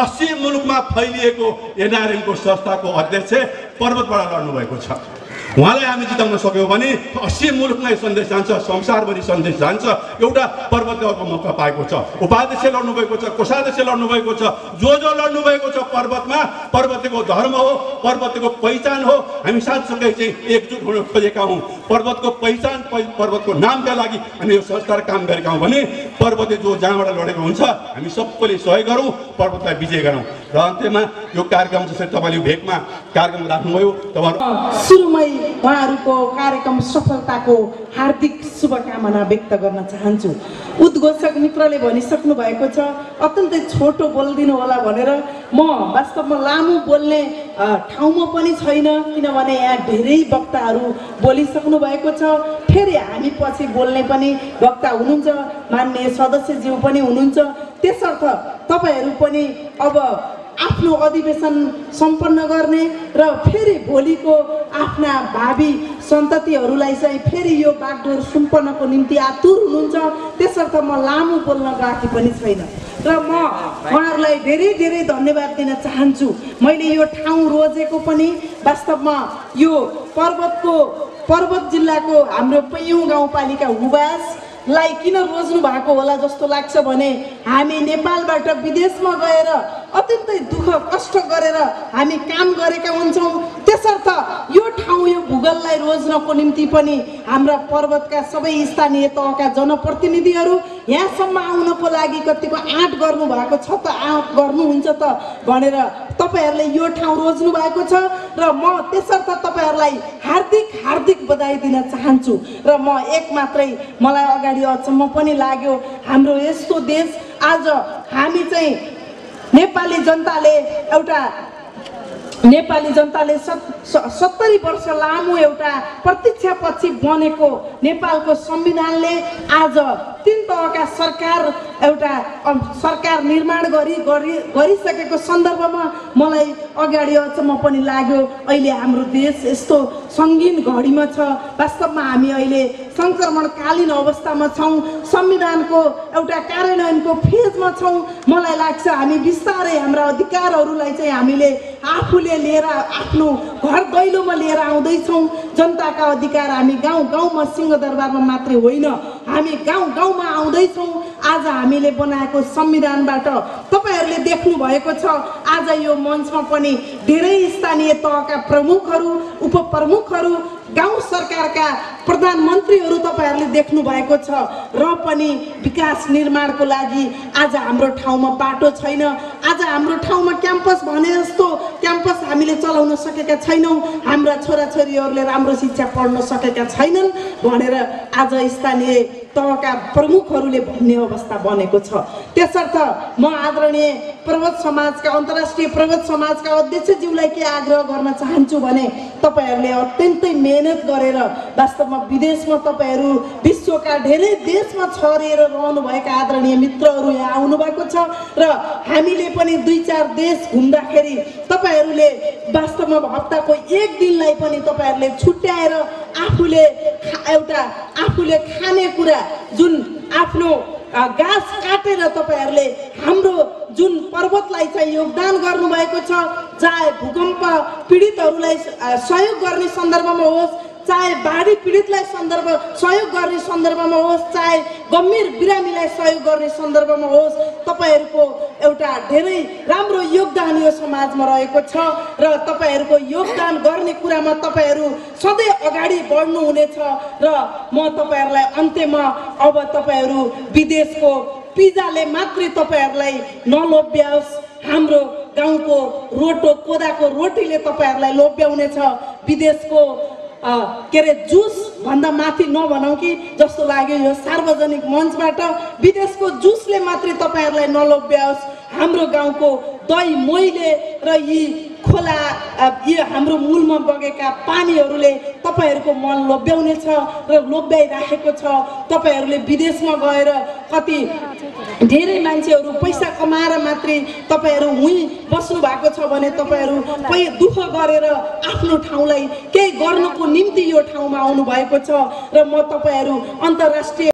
अस्सी मुलुकमा फैलिएको एनआरएमको संस्थाको अध्यक्ष पर्वतबाट लड्नुभएको छ। उहाँलाई हामी जिताउन सक्यौँ भने अस्सी मुलुकमा सन्देश जान्छ संसारभरि सन्देश जान्छ। एउटा पर्वतले अर्को मौका पाएको छ। उपाध्यक्ष लड्नुभएको छ कोषाध्यक्ष लड्नुभएको छ जो जो लड्नुभएको छ पर्वतमा पर्वतको धर्म हो पर्वतको पहिचान हो हामी साथसँगै चाहिँ एकजुट हुन खोजेका हौँ। पर्वतको पहिचान पर्वतको नामका लागि हामी यो संस्कार काम गरेका हौँ भने पर्वतले जो जहाँबाट लडेको हुन्छ हामी सबैले सहयोग गरौँ पर्वतलाई विजय गरौँ। र अन्त्यमा यो कार्यक्रम जसरी तपाईँले भेगमा कार्यक्रम राख्नुभयो सुरुमै उहाँहरूको कार्यक्रम सफलताको हार्दिक शुभकामना व्यक्त गर्न चाहन्छु। उद्घोषक मित्रले भनिसक्नु भएको छ अत्यन्तै छोटो बोलिदिनु होला भनेर म वास्तवमा लामो बोल्ने ठाउँमा पनि छैन किनभने यहाँ धेरै वक्ताहरू बोलिसक्नु भएको छ। फेरि हामी पछि बोल्ने पनि वक्ता हुनुहुन्छ मान्य सदस्यज्यू पनि हुनुहुन्छ। त्यसर्थ तपाईँहरू पनि अब आफ्नो अधिवेशन सम्पन्न गर्ने र फेरि भोलिको आफ्ना भावी सन्ततिहरूलाई चाहिँ फेरि यो बागडोर सुम्पनको निम्ति आतुर हुनुहुन्छ। त्यसर्थ म लामो बोल्न गएकी पनि छैन। र म उहाँहरूलाई धेरै धेरै धन्यवाद दिन चाहन्छु। मैले यो ठाउँ रोजेको पनि वास्तवमा यो पर्वतको पर्वत जिल्लाको हाम्रो पैयौँ गाउँपालिका हुबासलाई किन रोज्नु भएको होला जस्तो लाग्छ भने हामी नेपालबाट विदेशमा गएर अत्यन्तै दुःख कष्ट गरेर हामी काम गरेका हुन्छौँ। त्यसर्थ यो ठाउँ यो भूगोललाई रोज्नको निम्ति पनि हाम्रा पर्वतका सबै स्थानीय तहका जनप्रतिनिधिहरू यहाँसम्म आउनको लागि कतिको आँट गर्नुभएको छ त आँट गर्नुहुन्छ त भनेर तपाईँहरूले यो ठाउँ रोज्नु भएको छ र म त्यसर्थ तपाईँहरूलाई हार्दिक हार्दिक बधाई दिन चाहन्छु र म एक मात्रै मलाई अगाडि अचम्म पनि लाग्यो हाम्रो यस्तो देश आज हामी चाहिँ नेपाली जनताले एउटा नेपाली जनताले सत्तरी वर्ष लामो एउटा प्रतीक्षापछि बनेको नेपालको संविधानले आज तिन तहका सरकार एउटा सरकार निर्माण गरी गरी गरिसकेको सन्दर्भमा मलाई अगाडि अचम्म पनि लाग्यो अहिले हाम्रो देश यस्तो सङ्गीन घडीमा छ। वास्तवमा हामी अहिले सङ्क्रमणकालीन अवस्थामा छौँ संविधानको एउटा कार्यान्वयनको फेजमा छौँ। मलाई लाग्छ हामी बिस्तारै हाम्रा अधिकारहरूलाई चाहिँ हामीले आफूले लिएर आफ्नो घर दैलोमा लिएर आउँदैछौँ। जनताका अधिकार हामी गाउँ गाउँमा सिंहदरबारमा मात्रै होइन। हामी गाउँ गाउँमा आउँदैछौँ। आज हामीले बनाएको संविधानबाट तपाईँहरूले देख्नु भएको छ आज यो मञ्चमा पनि धेरै स्थानीय तहका प्रमुखहरू उपप्रमुखहरू गाउँ सरकारका प्रधानमन्त्रीहरू तपाईँहरूले देख्नु भएको छ र पनि विकास निर्माणको लागि आज हाम्रो ठाउँमा बाटो छैन। आज हाम्रो ठाउँमा क्याम्पस भने जस्तो क्याम्पस हामीले चलाउन सकेका छैनौँ। हाम्रा छोराछोरीहरूले राम्रो शिक्षा पढ्न सकेका छैनन् भनेर आज स्थानीय तहका प्रमुखहरूले भन्ने अवस्था बनेको छ। त्यसर्थ म आदरणीय पर्वत समाजका अन्तर्राष्ट्रिय पर्वत समाजका अध्यक्षज्यूलाई के आग्रह गर्न चाहन्छु भने तपाईँहरूले अत्यन्तै मेहनत गरेर वास्तवमा विदेशमा तपाईँहरू विश्वका धेरै देशमा छरिएर रहनुभएका आदरणीय मित्रहरू यहाँ आउनुभएको छ र हामीले पनि दुई चार देश घुम्दाखेरि तपाईँहरूले वास्तवमा हप्ताको एक दिनलाई पनि तपाईँहरूले छुट्याएर आफूले एउटा आफूले खाने कुरा जुन आफ्नो घाँस काटेर तपाईँहरूले हाम्रो जुन पर्वतलाई चाहिँ योगदान गर्नुभएको छ चाहे भूकम्प पीडितहरूलाई सहयोग गर्ने सन्दर्भमा होस् चाहे बाढी पीडितलाई सन्दर्भ सहयोग गर्ने सन्दर्भमा होस् चाहे गम्भीर बिरामीलाई सहयोग गर्ने सन्दर्भमा होस् तपाईँहरूको एउटा धेरै राम्रो योगदान यो समाजमा रहेको छ र तपाईँहरूको योगदान गर्ने कुरामा तपाईँहरू सधैँ अगाडि बढ्नुहुनेछ र म तपाईँहरूलाई अन्त्यमा अब तपाईँहरू विदेशको पिजाले मात्रै तपाईँहरूलाई नलोभ्याओस्। हाम्रो गाउँको रोटो कोदाको रोटीले तपाईँहरूलाई लोभ्याउनेछ। विदेशको के अरे जुस भन्दा माथि नभनौँ कि जस्तो लाग्यो यो सार्वजनिक मञ्चबाट विदेशको जुसले मात्रै तपाईँहरूलाई नलोभ्याओस्। हाम्रो गाउँको दही मोहीले र यी खोला यी हाम्रो मूलमा बगेका पानीहरूले तपाईँहरूको मन लोभ्याउनेछ र लोभ्याइराखेको छ। तपाईँहरूले विदेशमा गएर कति धेरै मान्छेहरू पैसा कमाएर मात्रै तपाईँहरू उहीँ बस्नु भएको छ भने तपाईँहरू पै दुःख गरेर आफ्नो ठाउँलाई केही गर्नको निम्ति यो ठाउँमा आउनु भएको छ र म तपाईँहरू अन्तर्राष्ट्रिय